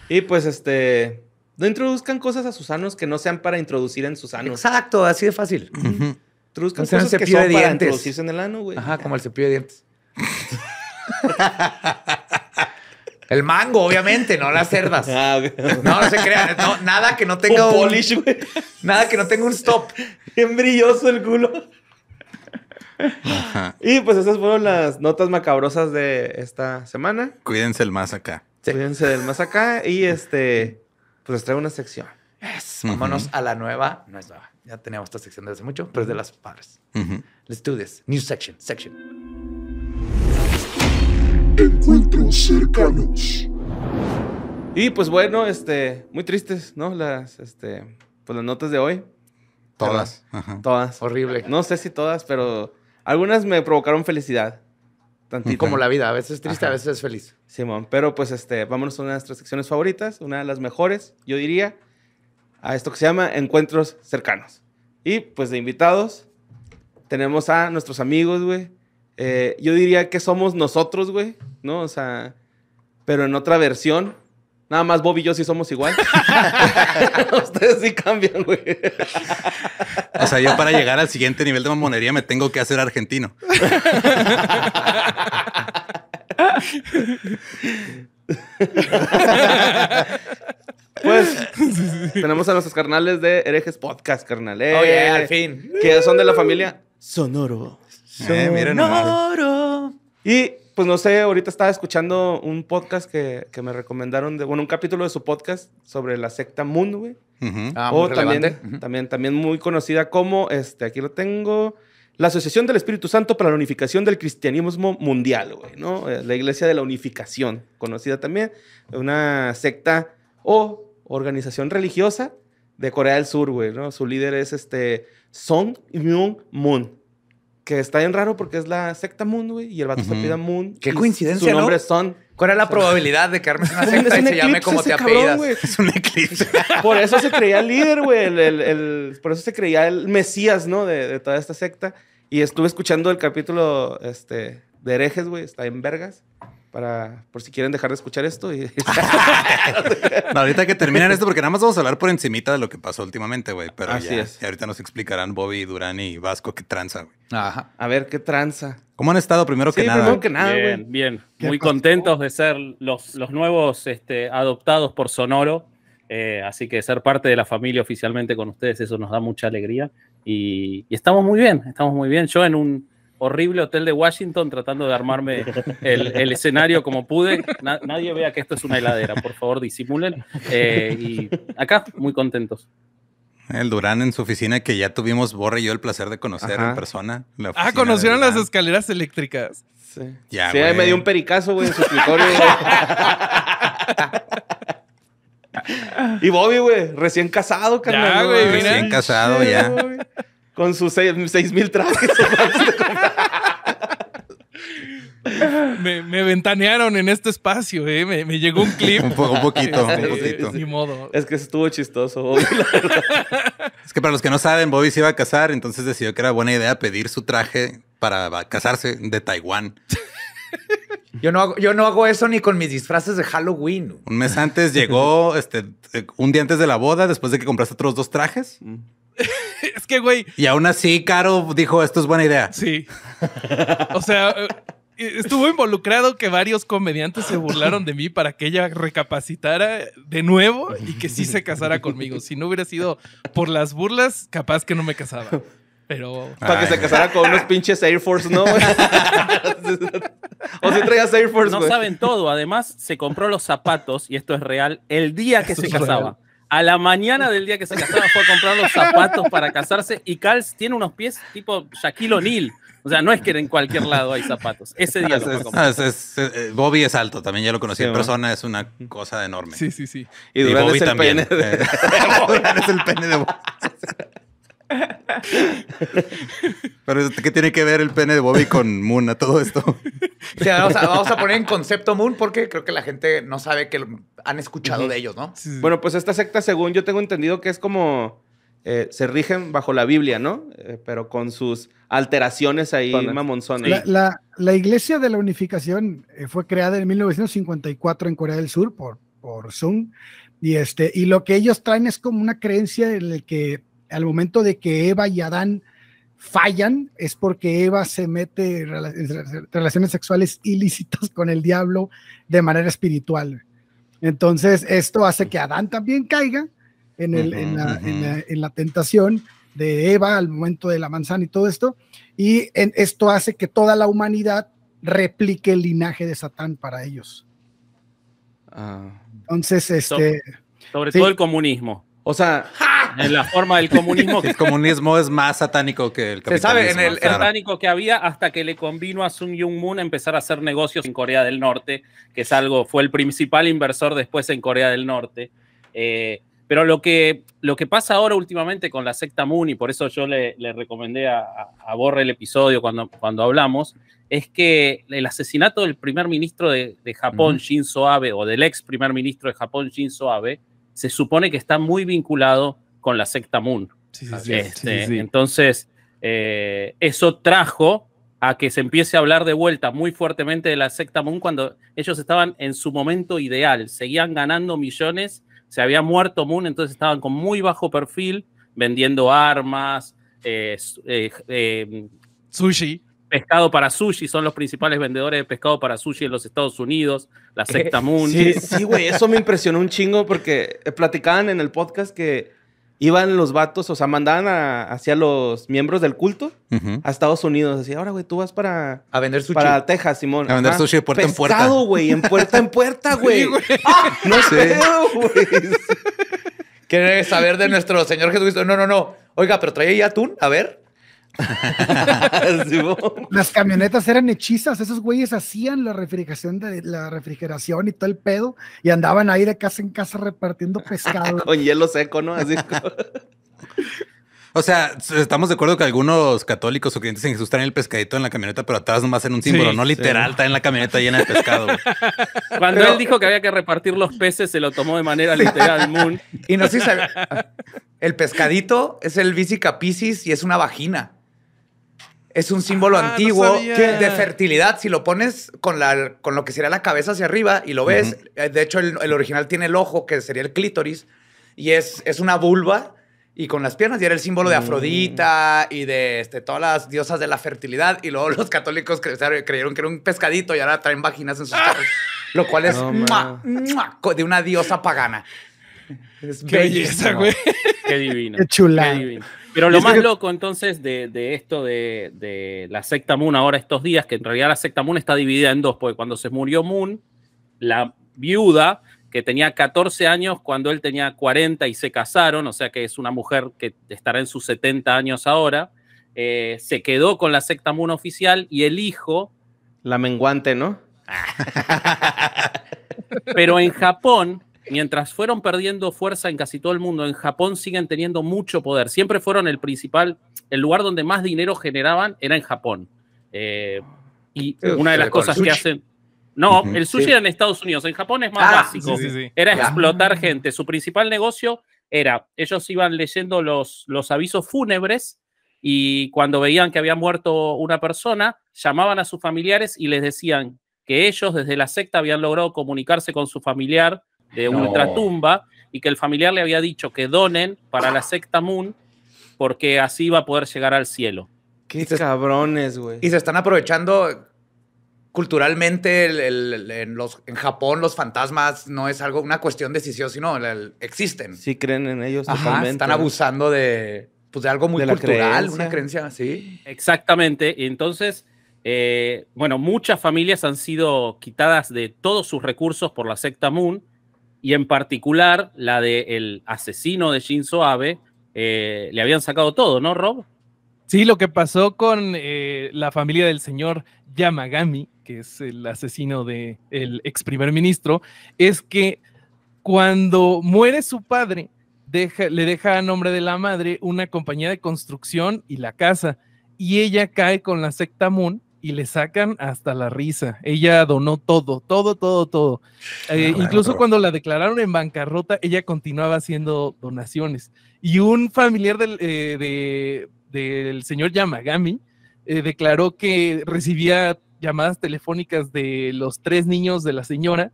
Y pues este. No introduzcan cosas a sus anos que no sean para introducir en sus anos. Exacto, así de fácil. Ujú. Introduzcan O sea, cosas que son de para dientes. introducirse en el ano, güey. Ajá, como el cepillo de dientes. el mango, obviamente, no las cerdas. Ah, güey. No, no se crean. No, nada que no tenga Un un, polish, güey. Nada que no tenga un stop. Bien brilloso el culo. Ajá. Y pues esas fueron las notas macabrosas de esta semana. Cuídense el más acá. Sí. Cuídense del más acá. Y este. Pues les traigo una sección. Yes, Vámonos a la nueva. No es nueva. Ya teníamos esta sección desde hace mucho, pero es de las padres. Let's do this. New section. Section. Encuentros cercanos. Y pues bueno, este. Muy tristes, ¿no? Las, este. Pues las notas de hoy. Todas. Ajá. Todas. Horrible. No sé si todas, pero algunas me provocaron felicidad. Tantito. Como la vida. A veces es triste, Ajá. a veces es feliz. Simón, pero pues este, vámonos a una de nuestras secciones favoritas, una de las mejores, yo diría, a esto que se llama Encuentros Cercanos. Y pues de invitados tenemos a nuestros amigos, güey. Eh, yo diría que somos nosotros, güey, ¿no? O sea, pero en otra versión. Nada más Bob y yo sí somos igual. Ustedes sí cambian, güey. O sea, yo para llegar al siguiente nivel de mamonería me tengo que hacer argentino. Pues tenemos a nuestros carnales de Herejes Podcast, carnal. Eh, Oye, al fin. Que son de la familia Sonoro. Eh, miren nomás. Y pues no sé, ahorita estaba escuchando un podcast que, que me recomendaron, de, bueno, un capítulo de su podcast sobre la secta Moon, güey. Ah, muy o también, también, también muy conocida como, este, aquí lo tengo, la Asociación del Espíritu Santo para la Unificación del Cristianismo Mundial, güey, ¿no? Eh, La Iglesia de la Unificación, conocida también, una secta o organización religiosa de Corea del Sur, güey, ¿no? Su líder es este Song Myung Moon, que está bien raro porque es la secta Moon, güey, y el vato se Ujú. apellida Moon. Qué y coincidencia, Su ¿no? nombre es Son. ¿Cuál es la probabilidad de que armes una secta y se llame como ese te cabrón, apellidas? güey. Es un eclipse. Por eso se creía el líder, güey. el- el- el- por eso se creía el mesías, ¿no? De, de toda esta secta. Y estuve escuchando el capítulo este, de herejes, güey. Está en vergas. Para, por si quieren dejar de escuchar esto. Y, No, ahorita que terminen esto, porque nada más vamos a hablar por encimita de lo que pasó últimamente, güey. Pero Así ya, es. ya ahorita nos explicarán Bobby, Durán y Vasco qué tranza, güey. Ajá. a ver qué tranza. ¿Cómo han estado primero Sí, que nada? primero que nada, bien, güey. bien. ¿Qué Muy pasó? contentos de ser los, los nuevos este, adoptados por Sonoro. Eh, así que ser parte de la familia oficialmente con ustedes, eso nos da mucha alegría. Y, y estamos muy bien, estamos muy bien. Yo en un horrible hotel de Washington tratando de armarme el, el escenario como pude. Na- nadie vea que esto es una heladera, por favor, disimulen. Eh, y acá, muy contentos. El Durán en su oficina que ya tuvimos Borre y yo el placer de conocer Ajá. en persona. la Ah, conocieron las escaleras eléctricas. Sí, Ya, sí me dio un pericazo, güey, en su escritorio, y Bobby, güey, recién casado, carnal. Güey. Recién casado ya. Con sus seis, seis mil trajes. me, me ventanearon en este espacio, ¿eh? Me, me llegó un clip. Un, po- un poquito, un poquito. Ni modo. Es que estuvo chistoso. Bobby, la verdad. Es que para los que no saben, Bobby se iba a casar, entonces decidió que era buena idea pedir su traje para casarse de Taiwán. Yo no, hago, yo no hago eso ni con mis disfraces de Halloween. Un mes antes llegó, este, eh, un día antes de la boda, después de que compraste otros dos trajes. Es que, güey, Y aún así, Caro dijo, esto es buena idea. sí. O sea, eh, estuvo involucrado que varios comediantes se burlaron de mí para que ella recapacitara de nuevo y que sí se casara conmigo. Si no hubiera sido por las burlas, capaz que no me casaba. Pero Para que se casara con unos pinches Air Force, ¿no? o si traías Air Force, No saben todo. Además, se compró los zapatos, y esto es real, el día que Esto se casaba. real. A la mañana del día que se casaba fue a comprar los zapatos para casarse y Cals tiene unos pies tipo Shaquille O'Neal. O sea, no es que en cualquier lado hay zapatos. Ese día lo fue a comprar. Ah, es- es- eh, Bobby es alto, también ya lo conocí Sí, en ¿no? persona, es una cosa enorme. sí, sí, sí. Y Bobby es el también. pene de- Eh, Durán es el pene de Bobby. Pero ¿qué tiene que ver el pene de Bobby con Moon a todo esto? O sea, vamos, a, vamos a poner en concepto Moon porque creo que la gente no sabe que lo- han escuchado de ellos, ¿no? Sí, sí. Bueno, pues esta secta, según yo tengo entendido que es como... eh, se rigen bajo la Biblia, ¿no? Eh, pero con sus alteraciones ahí Zonas. mamonzonas. La, la- la Iglesia de la Unificación eh, fue creada en 1954 en Corea del Sur por, por Sung. Y, este, y lo que ellos traen es como una creencia en el que al momento de que Eva y Adán fallan es porque Eva se mete en rela- en relaciones sexuales ilícitas con el diablo de manera espiritual. Entonces, esto hace que Adán también caiga en, el- en la, en la- en la tentación de Eva al momento de la manzana y todo esto. Y en- esto hace que toda la humanidad replique el linaje de Satán para ellos. Ah. Entonces, este, Sobre Sí. todo el comunismo. O sea, En la forma del comunismo El comunismo es más satánico que el Se sabe, capitalismo. en el- claro. satánico que había hasta que le convino a Sun Young Moon a empezar a hacer negocios en Corea del Norte, que es algo, fue el principal inversor después en Corea del Norte. Eh, pero lo que, lo que pasa ahora últimamente con la secta Moon, y por eso yo le, le recomendé a, Borre el episodio cuando, cuando hablamos, es que el asesinato del primer ministro de, de Japón, Shinzo Abe, o del ex primer ministro de Japón, Shinzo Abe, se supone que está muy vinculado con la secta Moon. Sí, sí, sí, Este, sí, sí. Entonces, eh, eso trajo a que se empiece a hablar de vuelta muy fuertemente de la secta Moon cuando ellos estaban en su momento ideal, seguían ganando millones, se había muerto Moon, entonces estaban con muy bajo perfil, vendiendo armas, eh, eh, eh, Sushi. pescado para sushi, son los principales vendedores de pescado para sushi en los Estados Unidos, la secta Moon. sí, sí, güey, eso me impresionó un chingo porque platicaban en el podcast que iban los vatos, o sea, mandaban a- hacia los miembros del culto a Estados Unidos. Decía, ahora, güey, tú vas para, A vender sushi. para Texas, Simón. A vender Ajá. sushi de puerta en puerta. Pescado, güey, en puerta en puerta, güey. güey. ¡Ah! No Sí. sé, güey. ¿Quiere saber de nuestro Señor Jesucristo? No, no, no. Oiga, pero trae ahí atún. A ver. Las camionetas eran hechizas, esos güeyes hacían la refrigeración, de, la refrigeración y todo el pedo, y andaban ahí de casa en casa repartiendo pescado. Con hielo seco, ¿no? Así O sea, estamos de acuerdo que algunos católicos o creyentes en Jesús traen el pescadito en la camioneta, pero atrás nomás en un símbolo, Sí, no literal, traen la camioneta llena de pescado. güey. Cuando Pero- él dijo que había que repartir los peces, se lo tomó de manera literal Moon. Y no sé si sabe- El pescadito es el Visica Piscis y es una vagina. Es un símbolo Ah, no antiguo que- de fertilidad. Si lo pones con, la, con lo que sería la cabeza hacia arriba y lo ves, eh, de hecho el, el original tiene el ojo, que sería el clítoris, y es, es una vulva. Y con las piernas, y era el símbolo de Afrodita y de este, todas las diosas de la fertilidad. Y luego los católicos cre- creyeron que era un pescadito y ahora traen vaginas en sus carros. Lo cual es No, ¡mua! ¡mua! de una diosa pagana. Es Qué belleza, güey. Qué divino. Qué chulada. qué divino. Pero lo más loco entonces de, de esto de, de la secta Moon ahora estos días, que en realidad la secta Moon está dividida en dos, porque cuando se murió Moon, la viuda, que tenía 14 años cuando él tenía 40 y se casaron, o sea que es una mujer que estará en sus 70 años ahora, eh, se quedó con la secta Moon oficial y el hijo, La menguante, ¿no? pero en Japón, mientras fueron perdiendo fuerza en casi todo el mundo, en Japón siguen teniendo mucho poder. Siempre fueron el principal, el lugar donde más dinero generaban era en Japón. Eh, Y una de las cosas que hacen. No, el sushi Sí. era en Estados Unidos. En Japón es más Ah, básico. Sí, sí, sí. Era explotar gente. Su principal negocio era, ellos iban leyendo los, los avisos fúnebres y cuando veían que había muerto una persona, llamaban a sus familiares y les decían que ellos desde la secta habían logrado comunicarse con su familiar de No. ultratumba y que el familiar le había dicho que donen para la secta Moon porque así iba a poder llegar al cielo. Qué se- cabrones, güey. Y se están aprovechando culturalmente el- el- el- en, los, en Japón los fantasmas no es algo, una cuestión de decisión, sino el- el- existen. Sí creen en ellos Ajá, totalmente. están abusando de, pues, de algo muy De cultural, creencia. una creencia así. Exactamente. Y entonces, eh, bueno, muchas familias han sido quitadas de todos sus recursos por la secta Moon y en particular la del asesino de Shinzo Abe. eh, le habían sacado todo, ¿no, Rob? Sí, lo que pasó con eh, la familia del señor Yamagami, que es el asesino del ex primer ministro, es que cuando muere su padre, deja- le deja a nombre de la madre una compañía de construcción y la casa, y ella cae con la secta Moon y le sacan hasta la risa. Ella donó todo, todo, todo, todo. Eh, Claro. incluso cuando la declararon en bancarrota, ella continuaba haciendo donaciones. Y un familiar del, eh, de- del señor Yamagami eh, declaró que recibía llamadas telefónicas de los tres niños de la señora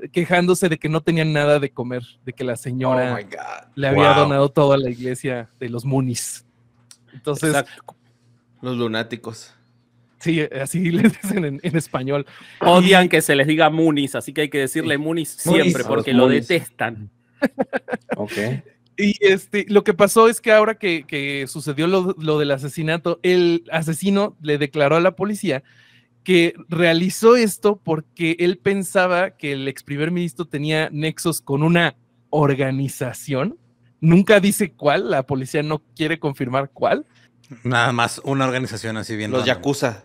eh, quejándose de que no tenían nada de comer, de que la Oh señora God. le había Wow. donado todo a la iglesia de los Munis. Entonces, Exacto. Los lunáticos. Sí, así le dicen en, en español. Odian que se les diga Munis, así que hay que decirle Munis siempre porque lo Munis. detestan. Ok. Y este, lo que pasó es que ahora que, que sucedió lo, lo del asesinato, el asesino le declaró a la policía que realizó esto porque él pensaba que el ex primer ministro tenía nexos con una organización. Nunca dice cuál, la policía no quiere confirmar cuál. Nada más una organización así bien. Los random. Yakuza.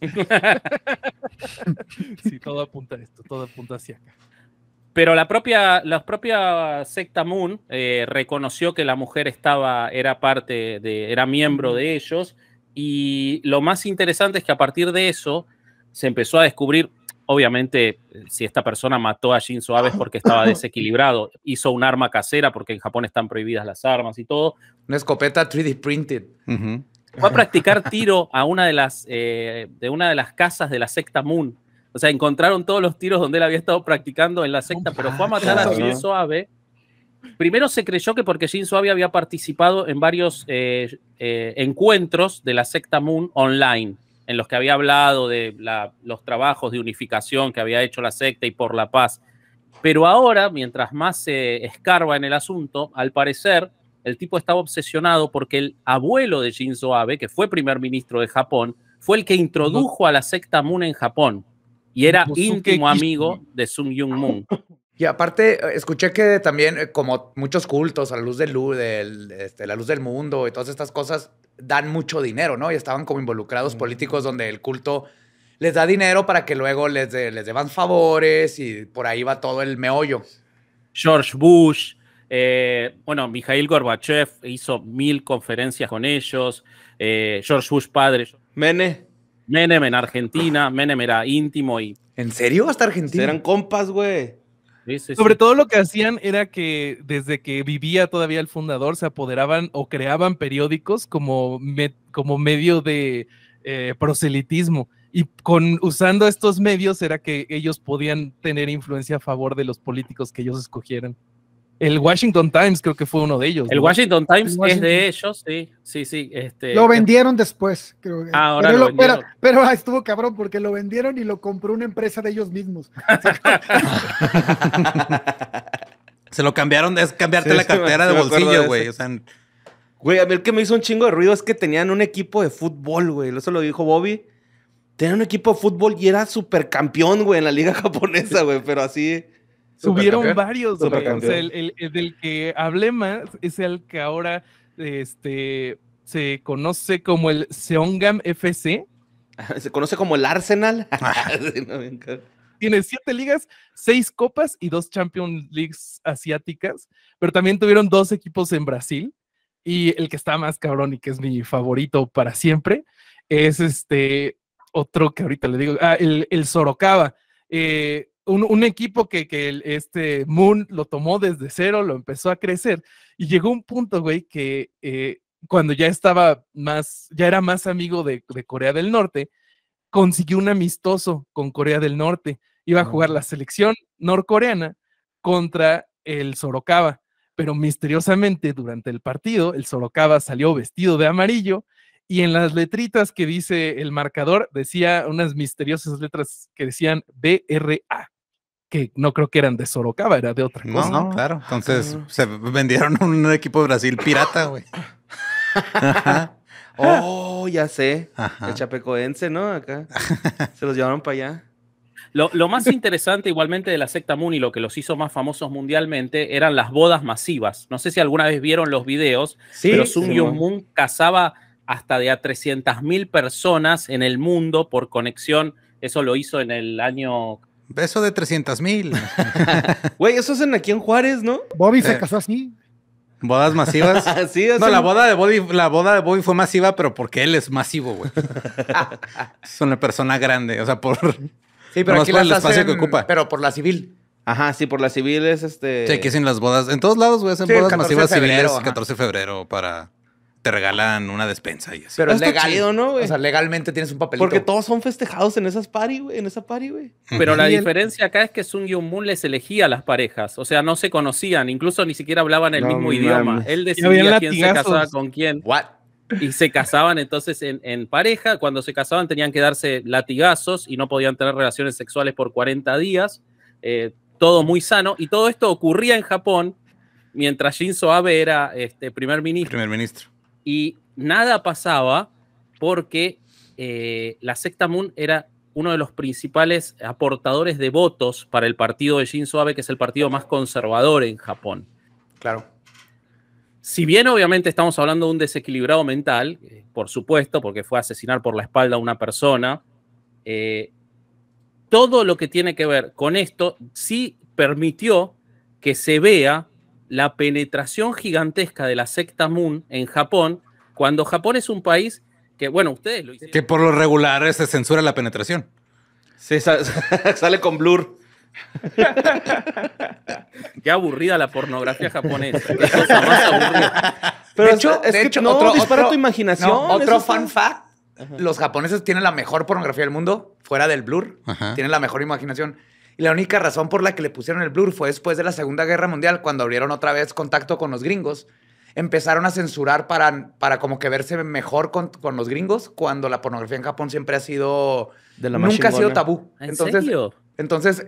Sí, todo apunta a esto, todo apunta hacia acá. Pero la propia, la propia secta Moon eh, reconoció que la mujer estaba, era parte de, era miembro de ellos. Y lo más interesante es que a partir de eso se empezó a descubrir, obviamente, eh, si esta persona mató a Shinzo Abe porque estaba desequilibrado, hizo un arma casera porque en Japón están prohibidas las armas y todo. Una escopeta 3D printed. Ujú. Fue a practicar tiro a una de las, eh, de una de las casas de la secta Moon. O sea, encontraron todos los tiros donde él había estado practicando en la secta, pero fue a matar a. Shinzo Abe. Primero se creyó que porque Shinzo Abe había participado en varios eh, eh, encuentros de la secta Moon online, en los que había hablado de la- los trabajos de unificación que había hecho la secta y por la paz. Pero ahora, mientras más se escarba en el asunto, al parecer el tipo estaba obsesionado porque el abuelo de Shinzo Abe, que fue primer ministro de Japón, fue el que introdujo a la secta Moon en Japón y era íntimo amigo de Sun Young Moon. Y aparte, escuché que también, eh, como muchos cultos a la luz del, este, la luz del mundo y todas estas cosas, dan mucho dinero, ¿no? Y estaban como involucrados políticos donde el culto les da dinero para que luego les, de- les deban favores y por ahí va todo el meollo. George Bush, eh, bueno, Mikhail Gorbachev hizo mil conferencias con ellos, eh, George Bush padre, Mene. Menem en Argentina, Menem era íntimo y... ¿En serio? Hasta Argentina. Eran compas, güey. sí, sí, Sobre sí. todo lo que hacían era que desde que vivía todavía el fundador se apoderaban o creaban periódicos como, me- como medio de eh, proselitismo. Y con usando estos medios era que ellos podían tener influencia a favor de los políticos que ellos escogieran. El Washington Times creo que fue uno de ellos. El ¿no? Washington Times El Washington- es de ellos, sí, sí, sí. Este, Lo vendieron después, creo. que. Ah, ahora pero, lo lo- pero- vendieron. pero, ah, estuvo cabrón porque lo vendieron y lo compró una empresa de ellos mismos. Se lo cambiaron, es cambiarte Sí, la cartera sí de bolsillo, güey. O sea, Güey, a mí el que me hizo un chingo de ruido es que tenían un equipo de fútbol, güey. Eso lo dijo Bobby. Tenían un equipo de fútbol y era supercampeón, güey, en la liga japonesa, güey. Pero así. Subieron varios, güey. O sea, el, el- el del que hablé más es el que ahora este, se conoce como el Seongam FC. Se conoce como el Arsenal. Cabrón. Tiene siete ligas, seis copas y dos Champions Leagues asiáticas, pero también tuvieron dos equipos en Brasil. Y el que está más cabrón y que es mi favorito para siempre es este otro que ahorita le digo, ah, el, el Sorocaba. Eh, un, un, equipo que, que el, este Moon lo tomó desde cero, lo empezó a crecer y llegó un punto, güey, que eh, cuando ya estaba más, ya era más amigo de, de, Corea del Norte, consiguió un amistoso con Corea del Norte. Iba a jugar la selección norcoreana contra el Sorocaba, pero misteriosamente durante el partido el Sorocaba salió vestido de amarillo y en las letritas que dice el marcador decía unas misteriosas letras que decían BRA, que no creo que eran de Sorocaba, era de otra cosa. No, no claro. Entonces se vendieron un equipo de Brasil pirata, güey. oh, ya sé. Ajá. El chapecoense, ¿no? Acá. Se los llevaron para allá. Lo, lo, más interesante igualmente de la secta Moon y lo que los hizo más famosos mundialmente eran las bodas masivas. No sé si alguna vez vieron los videos, sí, pero Sun sí, Moon casaba hasta de a 300 mil personas en el mundo por conexión. Eso lo hizo en el año... Beso de 300 mil. Güey, eso hacen aquí en Juárez, ¿no? Bobby se casó así. ¿Bodas masivas? sí, no, la boda, de Bobby, la boda de Bobby fue masiva, pero porque él es masivo, güey. es una persona grande, o sea, por... Sí, pero aquí por el las espacio hacen, que ocupa. Pero por la civil. Ajá, sí, por la civil es este... Sí, aquí hacen las bodas. En todos lados, güey, hacen Sí, el bodas 14 de masivas febrero, civiles ajá. 14 de febrero para... Te regalan una despensa y así. Pero es legal. chido, ¿no, güey? O sea, legalmente tienes un papelito. Porque todos son festejados en esas party, güey, en esa party, güey. Pero la diferencia acá es que Sun Young Moon les elegía a las parejas. O sea, no se conocían, incluso ni siquiera hablaban el No mismo mames. idioma. Él decidía quién se casaba con quién. What? Y se casaban entonces en, en pareja. Cuando se casaban tenían que darse latigazos y no podían tener relaciones sexuales por 40 días. Eh, todo muy sano. Y todo esto ocurría en Japón mientras Shinzo Abe era este, primer ministro. Primer ministro. Y nada pasaba porque eh, la secta Moon era uno de los principales aportadores de votos para el partido de Shinzo Abe, que es el partido más conservador en Japón. Claro. Si bien obviamente estamos hablando de un desequilibrado mental, eh, por supuesto, porque fue a asesinar por la espalda a una persona, eh, todo lo que tiene que ver con esto sí permitió que se vea la penetración gigantesca de la secta Moon en Japón, cuando Japón es un país que, bueno, ustedes lo hicieron. Que por lo regular se censura la penetración. Sí, sa- sale con blur. Qué aburrida la pornografía japonesa. Qué cosa más aburrida. Pero De hecho- es de que hecho, no, otro- dispara otro- tu imaginación. No, otro fun está- fact. Los japoneses tienen la mejor pornografía del mundo, fuera del blur. Ajá. Tienen la mejor imaginación. Y la única razón por la que le pusieron el blur fue después de la Segunda Guerra Mundial, cuando abrieron otra vez contacto con los gringos. Empezaron a censurar para, para como que verse mejor con, con los gringos, cuando la pornografía en Japón siempre ha sido... De la más nunca ha sido tabú. ¿En entonces, serio? Entonces,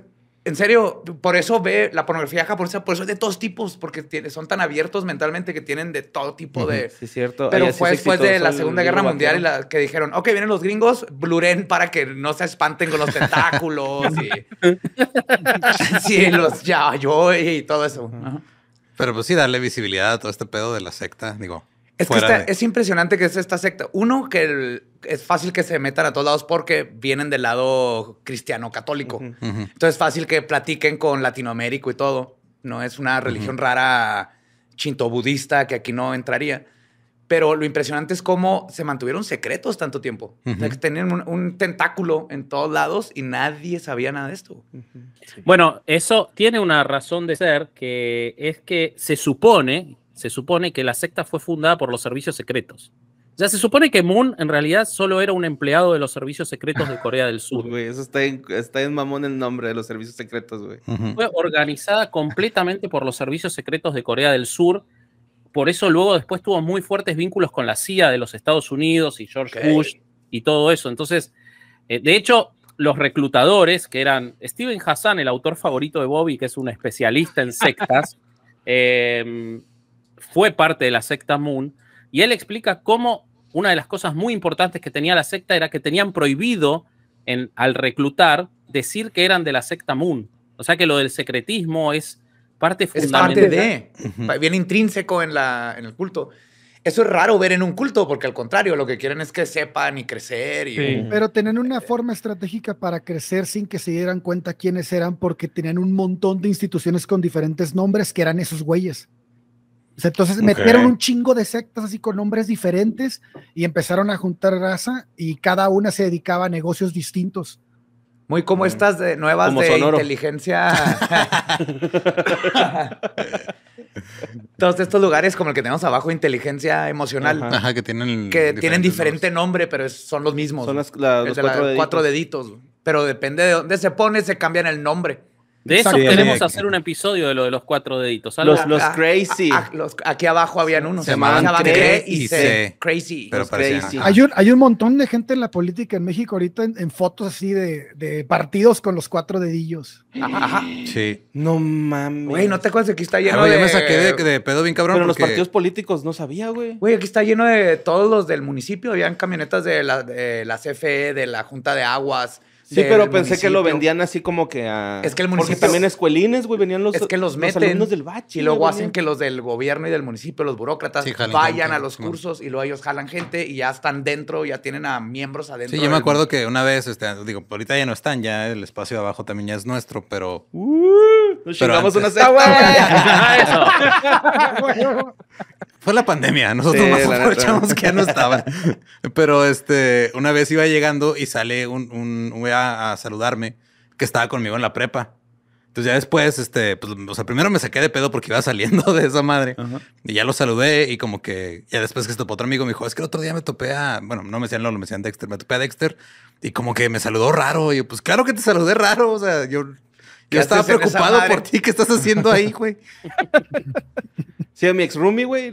en serio, por eso ve la pornografía japonesa, por eso es de todos tipos, porque tiene- son tan abiertos mentalmente que tienen de todo tipo de... Sí, es cierto. Pero fue es después de la Segunda Guerra Mundial y la, que dijeron, ok, vienen los gringos, bluren para que no se espanten con los tentáculos y... sí, los ya, yo y todo eso. Pero pues sí, darle visibilidad a todo este pedo de la secta, digo. Es que fuera está- de- es impresionante que es esta secta. Uno, que el- es fácil que se metan a todos lados porque vienen del lado cristiano católico. Ujú. Ujú. Entonces es fácil que platiquen con Latinoamérica y todo. No es una religión rara chinto-budista que aquí no entraría. Pero lo impresionante es cómo se mantuvieron secretos tanto tiempo. O sea, Ujú. que tenían un, un tentáculo en todos lados y nadie sabía nada de esto. Bueno, eso tiene una razón de ser, que es que se supone, se supone que la secta fue fundada por los servicios secretos. O sea, se supone que Moon en realidad solo era un empleado de los servicios secretos de Corea del Sur. Eso está en, está en mamón el nombre de los servicios secretos, güey. Fue organizada completamente por los servicios secretos de Corea del Sur. Por eso luego después tuvo muy fuertes vínculos con la CIA de los Estados Unidos y George. Bush y todo eso. Entonces, eh, de hecho, los reclutadores, que eran Steven Hassan, el autor favorito de Bobby, que es un especialista en sectas, eh, fue parte de la secta Moon, y él explica cómo una de las cosas muy importantes que tenía la secta era que tenían prohibido en, al reclutar decir que eran de la secta Moon. O sea que lo del secretismo es parte Es fundamental. parte de, bien intrínseco en, la, en el culto. Eso es raro ver en un culto, porque al contrario, lo que quieren es que sepan y crecer. Y, Sí. Pero tenían una forma estratégica para crecer sin que se dieran cuenta quiénes eran, porque tenían un montón de instituciones con diferentes nombres que eran esos güeyes. O sea, entonces metieron un chingo de sectas así con nombres diferentes y empezaron a juntar raza y cada una se dedicaba a negocios distintos. Muy como estas de nuevas Como de Sonoro. inteligencia. Todos estos lugares como el que tenemos abajo, inteligencia emocional, Ajá. Ajá, que tienen. que tienen diferente nombre, pero es- son los mismos. Son las- la- los cuatro deditos. cuatro deditos. Pero depende de dónde se pone, se cambian el nombre. De eso Sí, queremos sí. hacer un episodio de lo de los cuatro deditos. Los, los Ah, crazy. ah, ah, los- aquí abajo habían unos. Se llamaban y C. Crazy. Pero crazy. Hay un, hay un montón de gente en la política en México ahorita en, en fotos así de, de partidos con los cuatro dedillos. Ajá. Sí. No mames. Güey, ¿no te acuerdas que aquí está Ah, lleno de... yo me saqué de, de pedo bien cabrón. Pero los partidos políticos no sabía, güey. Güey, aquí está lleno de todos los del municipio. Habían camionetas de la, de la CFE, de la Junta de Aguas. Sí, pero pensé que lo vendían así como que a... Es que el Porque municipio- también escuelines, güey, venían los... Es que los meten alumnos del bache. y luego güey, hacen que los del gobierno y del municipio, los burócratas, Sí, jalan vayan gente, a los cursos y luego ellos jalan gente y ya están dentro, ya tienen a miembros adentro. Sí, yo me del- acuerdo que una vez, este, digo, ahorita ya no están, ya el espacio de abajo también ya es nuestro, pero Nos Pero chingamos una antes- secta, güey. fue la pandemia, nosotros Sí, nos aprovechamos que ya no estaban. Pero este, una vez iba llegando y sale un, un, un a, a saludarme que estaba conmigo en la prepa. Entonces ya después, este, pues, o sea, primero me saqué de pedo porque iba saliendo de esa madre. Y ya lo saludé y como que ya después que se topó otro amigo me dijo, es que el otro día me topé a, bueno, no me decían Lolo, me decían Dexter, me topé a Dexter y como que me saludó raro. Y yo, pues claro que te saludé raro, o sea, yo, ¿Qué yo estaba preocupado por ti, ¿qué estás haciendo ahí, güey? Sí, mi ex roomie, güey,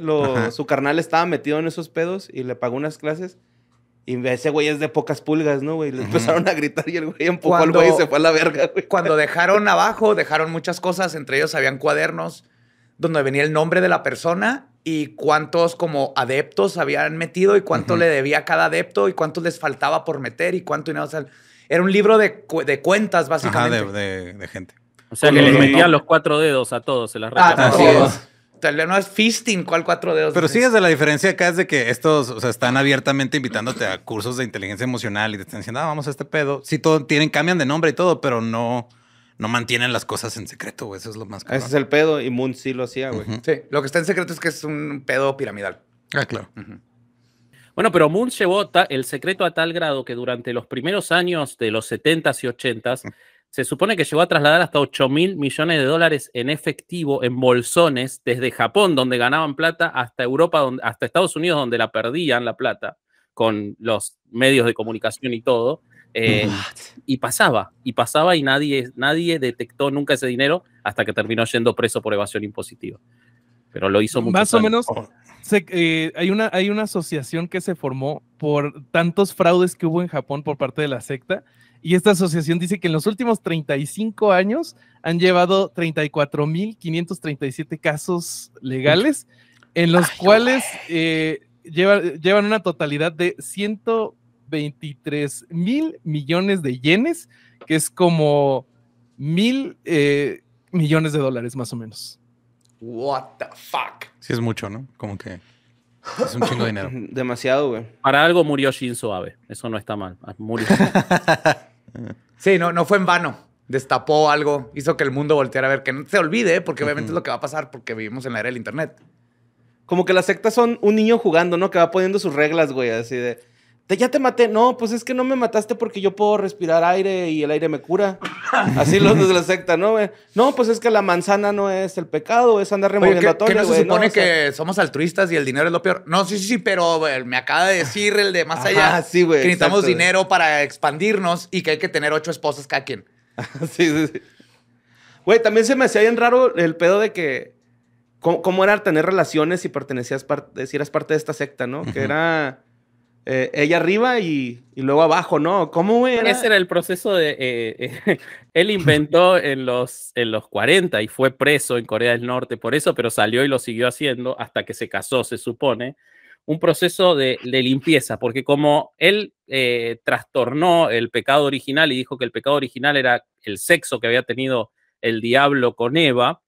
su carnal estaba metido en esos pedos y le pagó unas clases. Y ese güey es de pocas pulgas, ¿no, güey? Le empezaron a gritar y el güey empujó al güey y se fue a la verga, güey. Cuando dejaron abajo, dejaron muchas cosas, entre ellos habían cuadernos donde venía el nombre de la persona y cuántos como adeptos habían metido y cuánto le debía a cada adepto y cuánto les faltaba por meter y cuánto dinero. O sea, era un libro de, cu- de cuentas, Ajá, básicamente. de, de- de gente. O sea que les metían los cuatro dedos a todos, se las Ah. Así es. No es fisting, ¿cuál cuatro dedos? Pero sí, es de la diferencia acá es de que estos, o sea, están abiertamente invitándote a cursos de inteligencia emocional y te están diciendo, ah, vamos a este pedo. Sí, todo tienen, cambian de nombre y todo, pero no, no mantienen las cosas en secreto, güey. Eso es lo más Ese es el pedo y Moon sí lo hacía, güey. Sí, lo que está en secreto es que es un pedo piramidal. Ah, claro. Bueno, pero Moon llevó el secreto a tal grado que durante los primeros años de los 70s y 80s se supone que llegó a trasladar hasta 8 mil millones de dólares en efectivo, en bolsones, desde Japón, donde ganaban plata, hasta Europa, donde, hasta Estados Unidos, donde la perdían la plata, con los medios de comunicación y todo. eh, y pasaba, y pasaba y nadie, nadie detectó nunca ese dinero hasta que terminó yendo preso por evasión impositiva. Pero lo hizo muchos Más o años. Se- eh, hay, una, hay una asociación que se formó por tantos fraudes que hubo en Japón por parte de la secta. Y esta asociación dice que en los últimos 35 años han llevado 34.537 casos legales, en los cuales eh, lleva- llevan una totalidad de 123 mil millones de yenes, que es como mil eh, millones de dólares más o menos. What the fuck? Sí, es mucho, ¿no? Como que es un chingo de dinero. Demasiado, güey. Para algo murió Shinzo Abe. Eso no está mal. Ah, Murió. Sí, no, no fue en vano. Destapó algo, hizo que el mundo volteara a ver, que no se olvide, porque obviamente es lo que va a pasar porque vivimos en la era del internet. Como que las sectas son un niño jugando, ¿no? Que va poniendo sus reglas, güey, así de... "Te- ya te maté. No, pues es que no me mataste porque yo puedo respirar aire y el aire me cura. Así los de la secta, ¿no, güey? No, pues es que la manzana no es el pecado, es andar Oye, removiendo ¿qué, a qué no se güey, supone O sea, que somos altruistas y el dinero es lo peor? No, sí, sí, sí, pero güey, me acaba de decir el de más Ajá, allá sí, güey, que necesitamos exacto, dinero para expandirnos y que hay que tener ocho esposas cada quien. sí, sí, sí. Güey, también se me hacía bien raro el pedo de que... ¿Cómo, cómo era tener relaciones si pertenecías, si eras parte de esta secta, no? Que era... eh, ella arriba y, luego abajo, ¿no? ¿Cómo? Era? Ese era el proceso de... eh, eh, él inventó en los, en los 40 y fue preso en Corea del Norte por eso, pero salió y lo siguió haciendo hasta que se casó, se supone. Un proceso de, limpieza, porque como él trastornó el pecado original y dijo que el pecado original era el sexo que había tenido el diablo con Eva,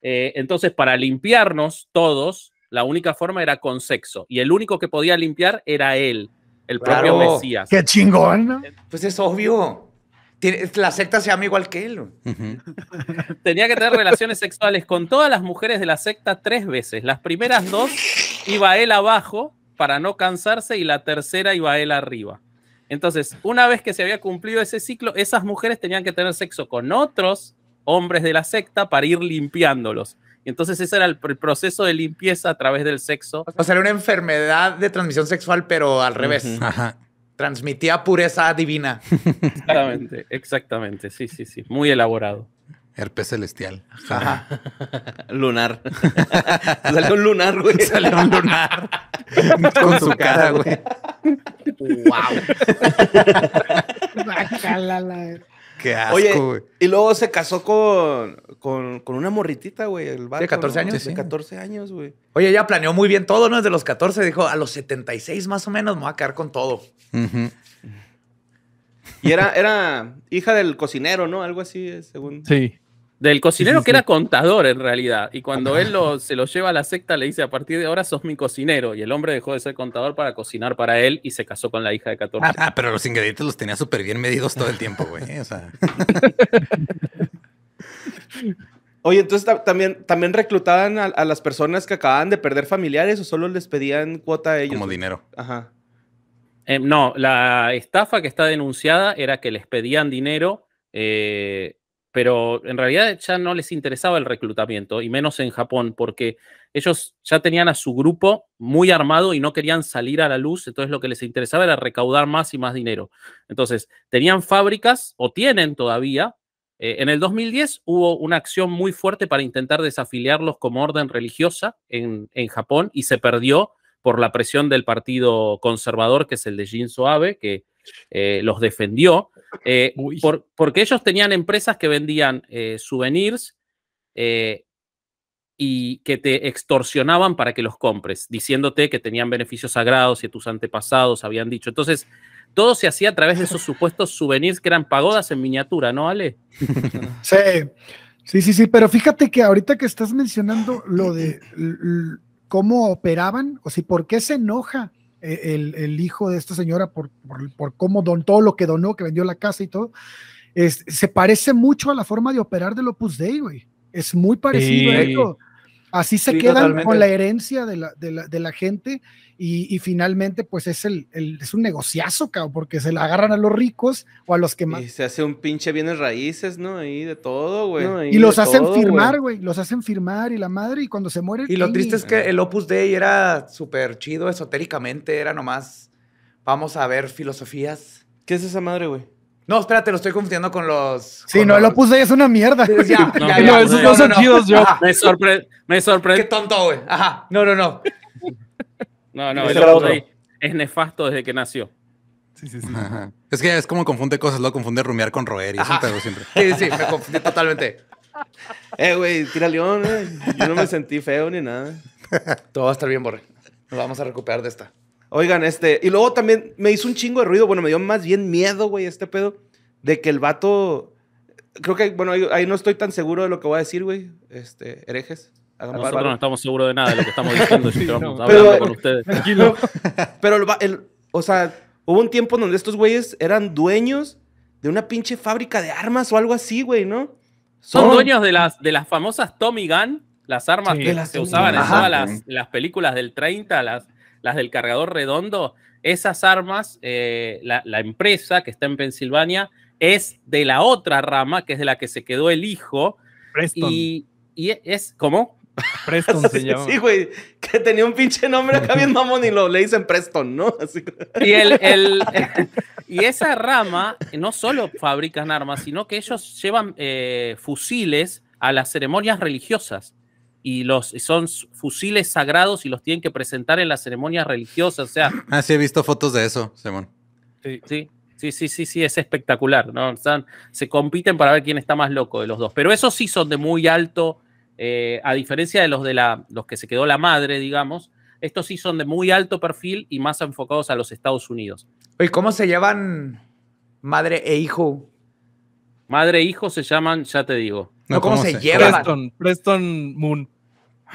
entonces para limpiarnos todos, la única forma era con sexo. Y el único que podía limpiar era él, el propio. Mesías. Qué chingón. ¿no? Pues es obvio. la secta se llama igual que él. Tenía que tener relaciones sexuales con todas las mujeres de la secta tres veces. Las primeras dos iba él abajo para no cansarse y la tercera iba él arriba. Entonces, una vez que se había cumplido ese ciclo, esas mujeres tenían que tener sexo con otros hombres de la secta para ir limpiándolos. Y entonces ese era el pr- proceso de limpieza a través del sexo. O sea, era una enfermedad de transmisión sexual, pero al revés. Ajá. Transmitía pureza divina. Exactamente, exactamente. Sí, sí, sí. Muy elaborado. Herpes celestial. Ajá. Lunar. Salió un lunar, güey. Salió un lunar con su cara, güey. Guácala, la- Qué asco, Oye, güey. y luego se casó con, con, con una morritita, güey. El vato, 14 ¿no? años? De Sí. 14 años, güey. Oye, ella planeó muy bien todo, ¿no? Desde los 14 dijo, a los 76 más o menos me voy a quedar con todo. Ujú. Y era, era hija del cocinero, ¿no? Algo así, eh, según. Sí. Del cocinero Sí, sí, que sí. era contador en realidad. Y cuando él lo- se lo lleva a la secta, le dice, a partir de ahora sos mi cocinero. Y el hombre dejó de ser contador para cocinar para él y se casó con la hija de 14 Ah, ah, pero los ingredientes los tenía súper bien medidos todo el tiempo, güey. O sea, Oye, entonces ta- también, también reclutaban a, a las personas que acababan de perder familiares o solo les pedían cuota a ellos. como dinero. Ajá. Eh, no, la estafa que está denunciada era que les pedían dinero, eh, pero en realidad ya no les interesaba el reclutamiento, y menos en Japón, porque ellos ya tenían a su grupo muy armado y no querían salir a la luz, entonces lo que les interesaba era recaudar más y más dinero. Entonces, tenían fábricas, o tienen todavía. eh, en el 2010 hubo una acción muy fuerte para intentar desafiliarlos como orden religiosa en, en Japón y se perdió por la presión del partido conservador, que es el de Shinzo Abe, que eh, los defendió, eh, por- porque ellos tenían empresas que vendían eh, souvenirs eh, y que te extorsionaban para que los compres, diciéndote que tenían beneficios sagrados y tus antepasados habían dicho. Entonces, todo se hacía a través de esos supuestos souvenirs que eran pagodas en miniatura, ¿no, Ale? Sí, sí, sí, sí, pero fíjate que ahorita que estás mencionando lo de cómo operaban, o sea, por qué se enoja el, el hijo de esta señora por, por, por cómo don, todo lo que donó, que vendió la casa y todo, es- se parece mucho a la forma de operar del Opus Dei, güey. Es muy parecido a eso. Así se Sí, quedan totalmente. con la herencia de la, de la, de la gente y, y finalmente pues es, el, el- es un negociazo, cabrón, porque se la agarran a los ricos o a los que más... Y se hace un pinche bienes raíces, ¿no? Ahí de todo, güey. No, Y los hacen todo, firmar, güey. Los hacen firmar y la madre, y cuando se muere. Y lo triste es que el Opus Dei era súper chido esotéricamente, era nomás, vamos a ver filosofías. ¿Qué es esa madre, güey? No, espérate, lo estoy confundiendo con los... Sí, con no, el los- Opus Dei es una mierda. Ya, ya, No, ya, no, esos no son chidos, yo. Ajá, Me, sorpre- me Qué sorprendió. tonto, güey. Ajá. No, no, no. No, no, el otro. Es nefasto desde que nació. Sí, sí, sí. Ajá. Es que es como confunde cosas, lo confunde rumiar con roer y es un Ajá. pedo siempre. Sí, sí, me confundí totalmente. Eh, güey, tira león, eh. Yo no me sentí feo ni nada. Todo va a estar bien, Borre. Nos vamos a recuperar de esta. Oigan, este, y luego también me hizo un chingo de ruido, bueno, me dio más bien miedo, güey, este pedo, de que el vato, creo que, bueno, ahí, ahí no estoy tan seguro de lo que voy a decir, güey, este, herejes. Nosotros paro. no estamos seguros de nada de lo que estamos diciendo y estamos no. hablando Pero- con ustedes. Tranquilo. Pero, el, o sea, hubo un tiempo en donde estos güeyes eran dueños de una pinche fábrica de armas o algo así, güey, ¿no? Son dueños de las, de las famosas Tommy Gun, las armas Sí. que las se Tommy usaban en todas las, las películas del 30, las, las del cargador redondo. Esas armas, eh, la, la empresa que está en Pensilvania es de la otra rama, que es de la que se quedó el hijo. Preston. Y, y es, ¿cómo? Preston se Sí, llama. Sí, güey, que tenía un pinche nombre acá bien mamón y lo le dicen Preston, ¿no? Así Y, el, el- y esa rama no solo fabrican armas, sino que ellos llevan eh, fusiles a las ceremonias religiosas. Y los, son fusiles sagrados y los tienen que presentar en las ceremonias religiosas. O sea, Ah, sí, he visto fotos de eso, Simón. sí, sí, sí, sí, sí, es espectacular. ¿no? Están- se compiten para ver quién está más loco de los dos. Pero esos sí son de muy alto, eh, a diferencia de los de la, los que se quedó la madre, digamos. Estos sí son de muy alto perfil y más enfocados a los Estados Unidos. Oye, ¿cómo se llevan madre e hijo? Madre e hijo se llaman, ya te digo. No, ¿cómo se lleva? Preston, Preston Moon.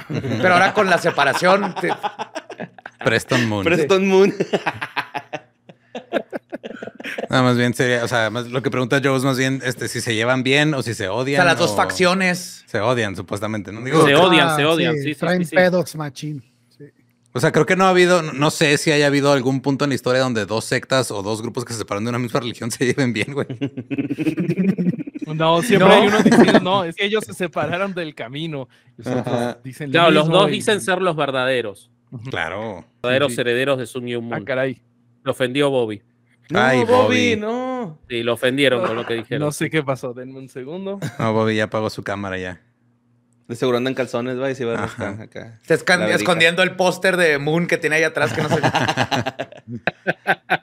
Pero ahora con la separación. te- Preston Moon. Preston Moon. No, más bien sería, o sea, más- lo que pregunta Joe es más bien este, si se llevan bien o si se O odian. sea, las dos o- facciones. Se odian, supuestamente, ¿no? Digo, Se odian, se odian, sí, sí, Ah, Traen sí, sí. pedos, machín. Sí. O sea, creo que no ha habido, no- sé si haya habido algún punto en la historia donde dos sectas o dos grupos que se separan de una misma religión se lleven bien, güey. No, siempre No. hay uno diciendo, no, es que ellos se separaron del camino. Lo Claro, los dos y- dicen ser los verdaderos. Claro. Verdaderos sí. herederos de Sun Ah, Moon. caray. Lo ofendió Bobby. No, Ay, Bobby, Bobby. no. Sí, lo ofendieron con lo que dijeron. No sé qué pasó, denme un segundo. No, Bobby ya apagó su cámara ya. De seguro anda en calzones, va y se va a rascar acá. Está escondiendo el póster de Moon que tiene ahí atrás que no se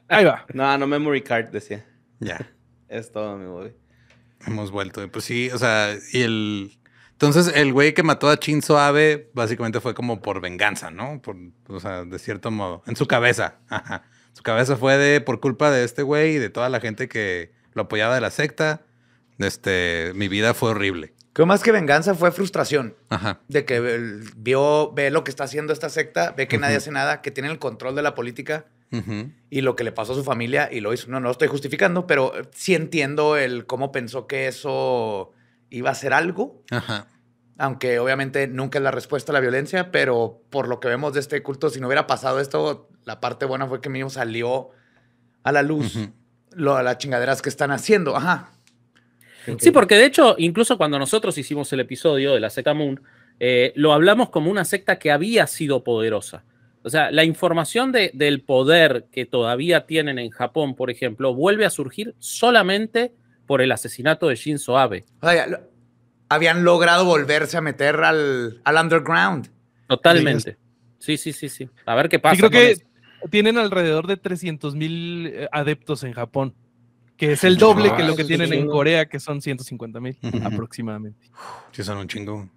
Ahí va. No, no memory card, decía. Ya. Es todo, mi Bobby. Hemos vuelto. Pues sí, o sea, y el. Entonces, el güey que mató a Shinzo Abe básicamente fue como por venganza, ¿no? Por, o sea, de cierto modo. En su cabeza. Ajá. Su cabeza fue de por culpa de este güey y de toda la gente que lo apoyaba de la secta. Este, mi vida fue horrible. Creo más que venganza fue frustración. Ajá. De que el- vio, ve lo que está haciendo esta secta, ve que nadie hace nada, que tienen el control de la política y lo que le pasó a su familia y lo hizo. No, no lo estoy justificando, pero sí entiendo el cómo pensó que eso iba a ser algo. Ajá. Aunque obviamente nunca es la respuesta a la violencia, pero por lo que vemos de este culto, si no hubiera pasado esto, la parte buena fue que mínimo salió a la luz lo, las chingaderas que están haciendo. Ajá. Sí, porque de hecho, incluso cuando nosotros hicimos el episodio de la secta Moon, eh, lo hablamos como una secta que había sido poderosa. O sea, la información de- del poder que todavía tienen en Japón, por ejemplo, vuelve a surgir solamente por el asesinato de Shinzo Abe. Lo- habían logrado volverse a meter al, al underground. Totalmente. Sí, sí, sí, sí. A ver qué pasa. Sí, creo que eso. tienen alrededor de 300 mil adeptos en Japón, que es el doble que Ah, lo que tienen en. Corea, que son 150 mil aproximadamente. Sí, son un chingo.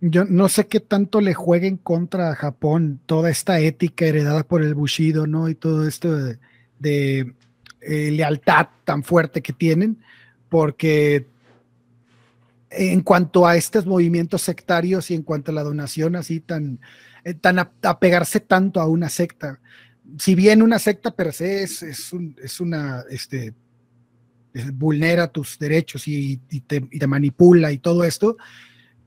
Yo no sé qué tanto le jueguen contra Japón toda esta ética heredada por el Bushido, ¿no? Y todo esto de, de, eh, lealtad tan fuerte que tienen, porque en cuanto a estos movimientos sectarios y en cuanto a la donación así tan, eh, tan apegarse tanto a una secta, si bien una secta per se es, es, un- es una, este, es- vulnera tus derechos y, y te, y te manipula y todo esto,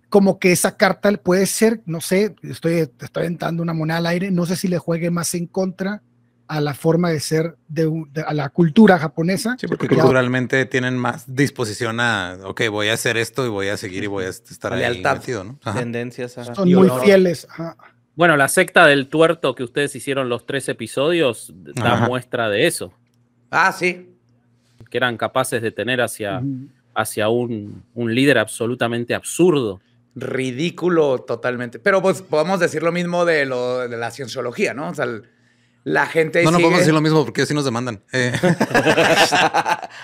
como que esa carta puede ser, no sé, estoy, estoy aventando una moneda al aire, no sé si le juegue más en contra a la forma de ser de, a la cultura japonesa. Sí, porque Ya- culturalmente tienen más disposición a, ok, voy a hacer esto y voy a seguir y voy a estar ahí Lealtad. metido, ¿no? Ajá. Tendencias a... son y muy honor. fieles. ajá. Bueno, la secta del tuerto que ustedes hicieron los tres episodios da Ajá. muestra de eso, Ah, sí. que eran capaces de tener hacia, hacia un, un líder absolutamente absurdo. Ridículo totalmente. Pero pues podemos decir lo mismo de, lo, de la cienciología, ¿no? O sea, el- la gente. No, no sigue- podemos decir lo mismo porque así nos demandan. Eh,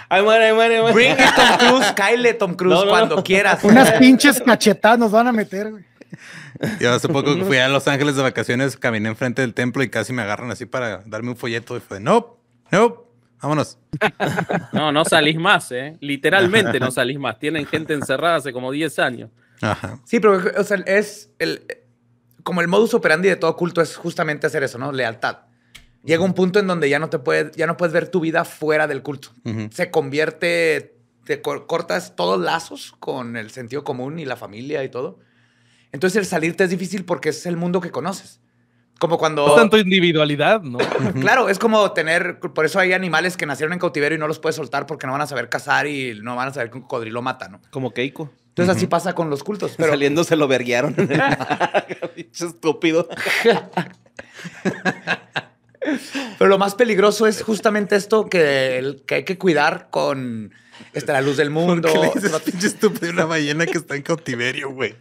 Ay, muere, ay, muere, muere. Bring it, Tom Cruise. Kyle, Tom Cruise, No, no, cuando no. quieras. Unas pinches cachetadas nos van a meter, güey. yo hace poco fui a Los Ángeles de vacaciones, caminé enfrente del templo y casi me agarran así para darme un folleto y fue, no, no, vámonos. No, no salís más, ¿eh? Literalmente no salís más. Tienen gente encerrada hace como 10 años. Ajá. Sí, pero o sea, es el. Como el modus operandi de todo culto es justamente hacer eso, ¿no? Lealtad. Llega un punto en donde ya no te puedes, ya no puedes ver tu vida fuera del culto. Se convierte, te cor- cortas todos lazos con el sentido común y la familia y todo. Entonces el salirte es difícil porque es el mundo que conoces. Como cuando... No tanto individualidad, ¿no? Claro, es como tener, por eso hay animales que nacieron en cautiverio y no los puedes soltar porque no van a saber cazar y no van a saber que un cocodrilo mata, ¿no? Como Keiko. Entonces así pasa con los cultos. Pero saliendo se lo verguiaron. Pinche estúpido. Pero lo más peligroso es justamente esto que, el- que hay que cuidar con este, la luz del mundo. ¿Por qué le dices pinche estúpido a una ballena que está en cautiverio, güey?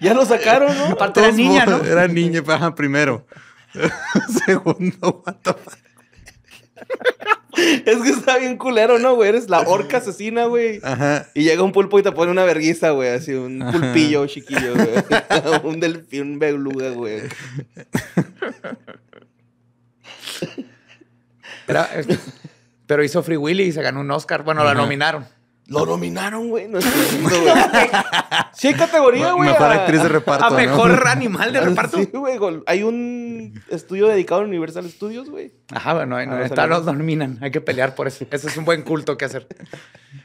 Ya lo sacaron, ¿no? Aparte era niña, ¿no? Era niña, ajá, primero. Segundo, what the fuck? Es que está bien culero, ¿no, güey? Eres la orca asesina, güey. Ajá. Y llega un pulpo y te pone una verguiza, güey. Así, un Ajá. pulpillo chiquillo, güey. un delfín, un beluga, güey. Era- pero hizo Free Willy y se ganó un Oscar. Bueno, la Ajá. nominaron. Lo nominaron, güey. No sí hay categoría, güey. Mejor a- actriz de reparto. A ¿no? mejor animal de reparto. Sí, güey. Hay un estudio dedicado a Universal Studios, güey. Ajá, bueno, no, Ah, está, nos nominan. Hay que pelear por eso. Ese es un buen culto que hacer.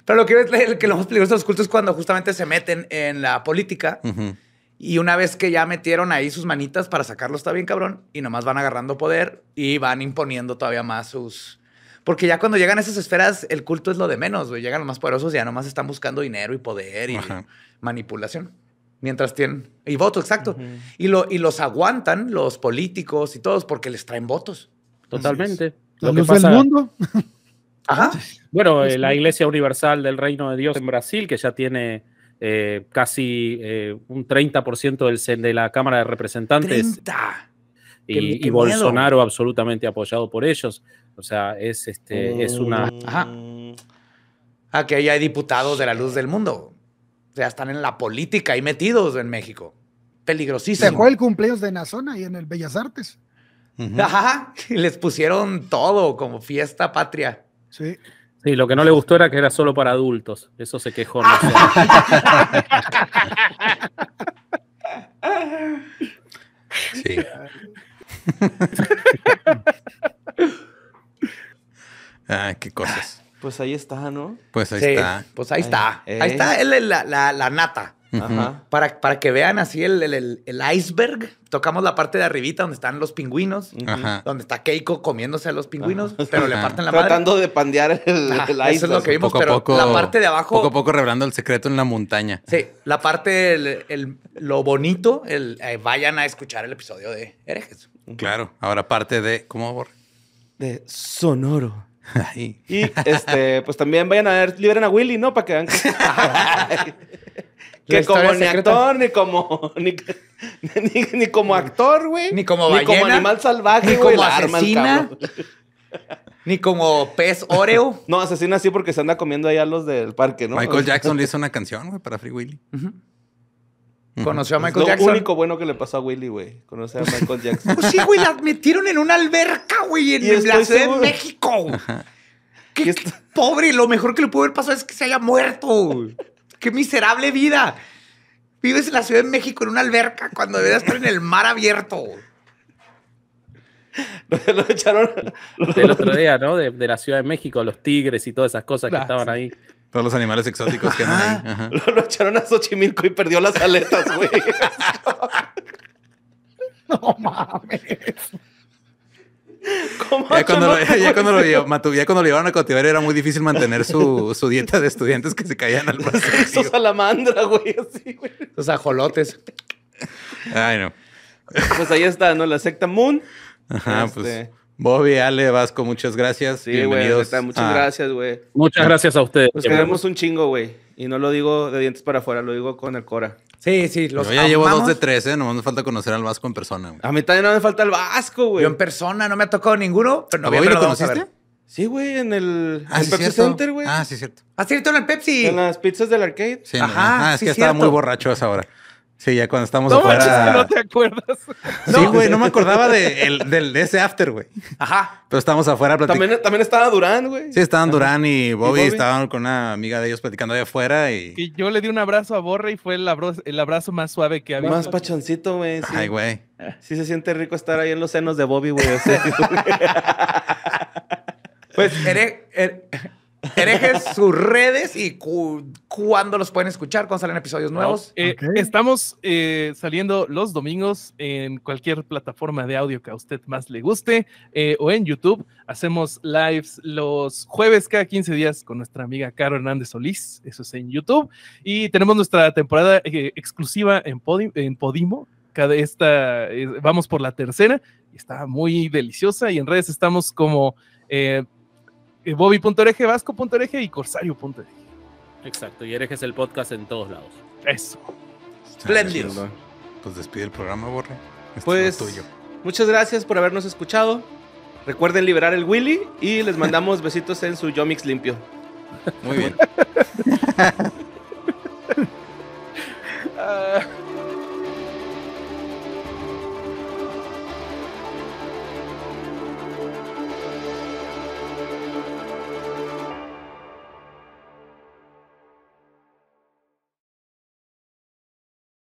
Pero lo que es el que lo más peligroso de los cultos es cuando justamente se meten en la política Ujú. Y una vez que ya metieron ahí sus manitas para sacarlo está bien cabrón y nomás van agarrando poder y van imponiendo todavía más sus... Porque ya cuando llegan a esas esferas, el culto es lo de menos, güey. Llegan los más poderosos y ya nomás están buscando dinero y poder y Ajá. manipulación. Mientras tienen... Y votos, exacto. y, lo, y los aguantan los políticos y todos porque les traen votos. Totalmente. La Lo que luz pasa, del mundo. Ajá. bueno, eh, la Iglesia Universal del Reino de Dios en Brasil, que ya tiene eh, casi eh, un 30% del, sen- de la Cámara de Representantes 30. y, Qué- y Bolsonaro absolutamente apoyado por ellos. O sea, es, este, es una... Ajá. Ah, que ahí hay diputados de la luz del mundo. O sea, están en la política ahí metidos en México. Se Peligrosísimo. fue el cumpleaños de Nazona ahí en el Bellas Artes. Ajá. Y les pusieron todo como fiesta patria. Sí. Sí, lo que no le gustó era que era solo para adultos. Eso se quejó. no sé. Sí. ah, qué cosas. Pues ahí está, ¿no? Pues ahí Sí, está. Pues ahí está. Ahí está la, la- la nata. Ujú. Ajá. Para, para que vean así el, el- el- el iceberg. Tocamos la parte de arribita donde están los pingüinos. Ajá. Donde está Keiko comiéndose a los pingüinos, Ajá. pero le parten la madre. Tratando de pandear el, Ajá, el eso es iceberg. lo que vimos, Poco pero poco. la parte de abajo. Poco a poco revelando el secreto en la montaña. Sí, la parte, el, el- lo bonito, el, eh, vayan a escuchar el episodio de Herejes. Claro. Ahora parte de. ¿Cómo borra? De sonoro. Ay. Y este, pues también vayan a ver, liberen a Willy, ¿no? Para que vean que, que como ni actor, ni como ni, ni, ni como actor, güey. Ni como Ni como ballena, animal salvaje, ni güey. como asesina. Ni como pez Oreo. No, asesina sí porque se anda comiendo allá los del parque, ¿no? Michael Jackson le hizo una canción, güey, para Free Willy. Conoció a Es Michael lo Jackson. único bueno que le pasó a Willy, güey. Conocer a Michael Jackson. Pues sí, güey, la metieron en una alberca, güey, en la Ciudad de México. Qué, est- qué pobre, lo mejor que le pudo haber pasado es que se haya muerto. Qué miserable vida. Vives en la Ciudad de México en una alberca cuando deberías estar en el mar abierto. lo echaron. Del otro día, ¿no? De, de la Ciudad de México, los tigres y todas esas cosas que estaban ahí. Todos los animales exóticos que andan ahí. Ajá. Lo, lo echaron a Xochimilco y perdió las aletas, güey. No mames. ¿Cómo Ya cuando, lo, ya, cuando lo, llev- matu- ya cuando lo llevaron a cautiverio era muy difícil mantener su, su dieta de estudiantes que se caían al vacío. salamandra, güey, así, güey. Los ajolotes. Ay, no. Pues ahí está, ¿no? La secta Moon. Ajá, Este, pues. Bobby, Ale, Vasco, muchas gracias. Sí, güey, muchas gracias, güey. Muchas gracias a ustedes. Los queremos un chingo, güey. Y no lo digo de dientes para afuera, lo digo con el cora. Sí, sí, los Yo ya llevo dos de tres, ¿eh? Nomás me falta conocer al Vasco en persona. güey. A mí también no me falta el vasco, güey. Yo en persona no me ha tocado ninguno, pero ¿A no Bobby lo vamos a conociste? ver. Sí, güey, en el, Ah, sí, Pepsi cierto. Center, güey. Ah, sí, cierto. ¿Has cierto en el Pepsi? En las pizzas del arcade. Sí, Ajá, no, ah, es sí, que estaba cierto. muy borracho a esa hora. Sí, ya cuando estamos No manches afuera. que no te acuerdas. Sí, güey, no me acordaba de, el- del- de ese after, güey. Ajá. Pero estábamos afuera platicando. También, también estaba Durán, güey. Sí, estaban Durán y Bobby, Bobby? estaban con una amiga de ellos platicando allá afuera y. Y yo le di un abrazo a Borre y fue el abrazo, el abrazo más suave que había. Más pachoncito, güey. Sí. Ay, güey. Sí se siente rico estar ahí en los senos de Bobby, güey. o sea, Pues here- her- herejes sus redes y cu- cuándo los pueden escuchar, cuando salen episodios nuevos. Eh. Estamos eh, saliendo los domingos en cualquier plataforma de audio que a usted más le guste eh, o en YouTube. Hacemos lives los jueves cada 15 días con nuestra amiga Caro Hernández Solís. Eso es en YouTube. Y tenemos nuestra temporada eh, exclusiva en, Podi- en Podimo. Cada esta, eh, vamos por la tercera y está muy deliciosa. Y en redes estamos como eh, Bobby.ereje, Vasco.ereje y Corsario.ereje. Exacto, y herejes el podcast en todos lados. Eso. Espléndido. Pues despide el programa, Borre. Este pues tuyo. muchas gracias por habernos escuchado. Recuerden liberar el Willy y les mandamos besitos en su Yomix limpio. Muy bien. uh...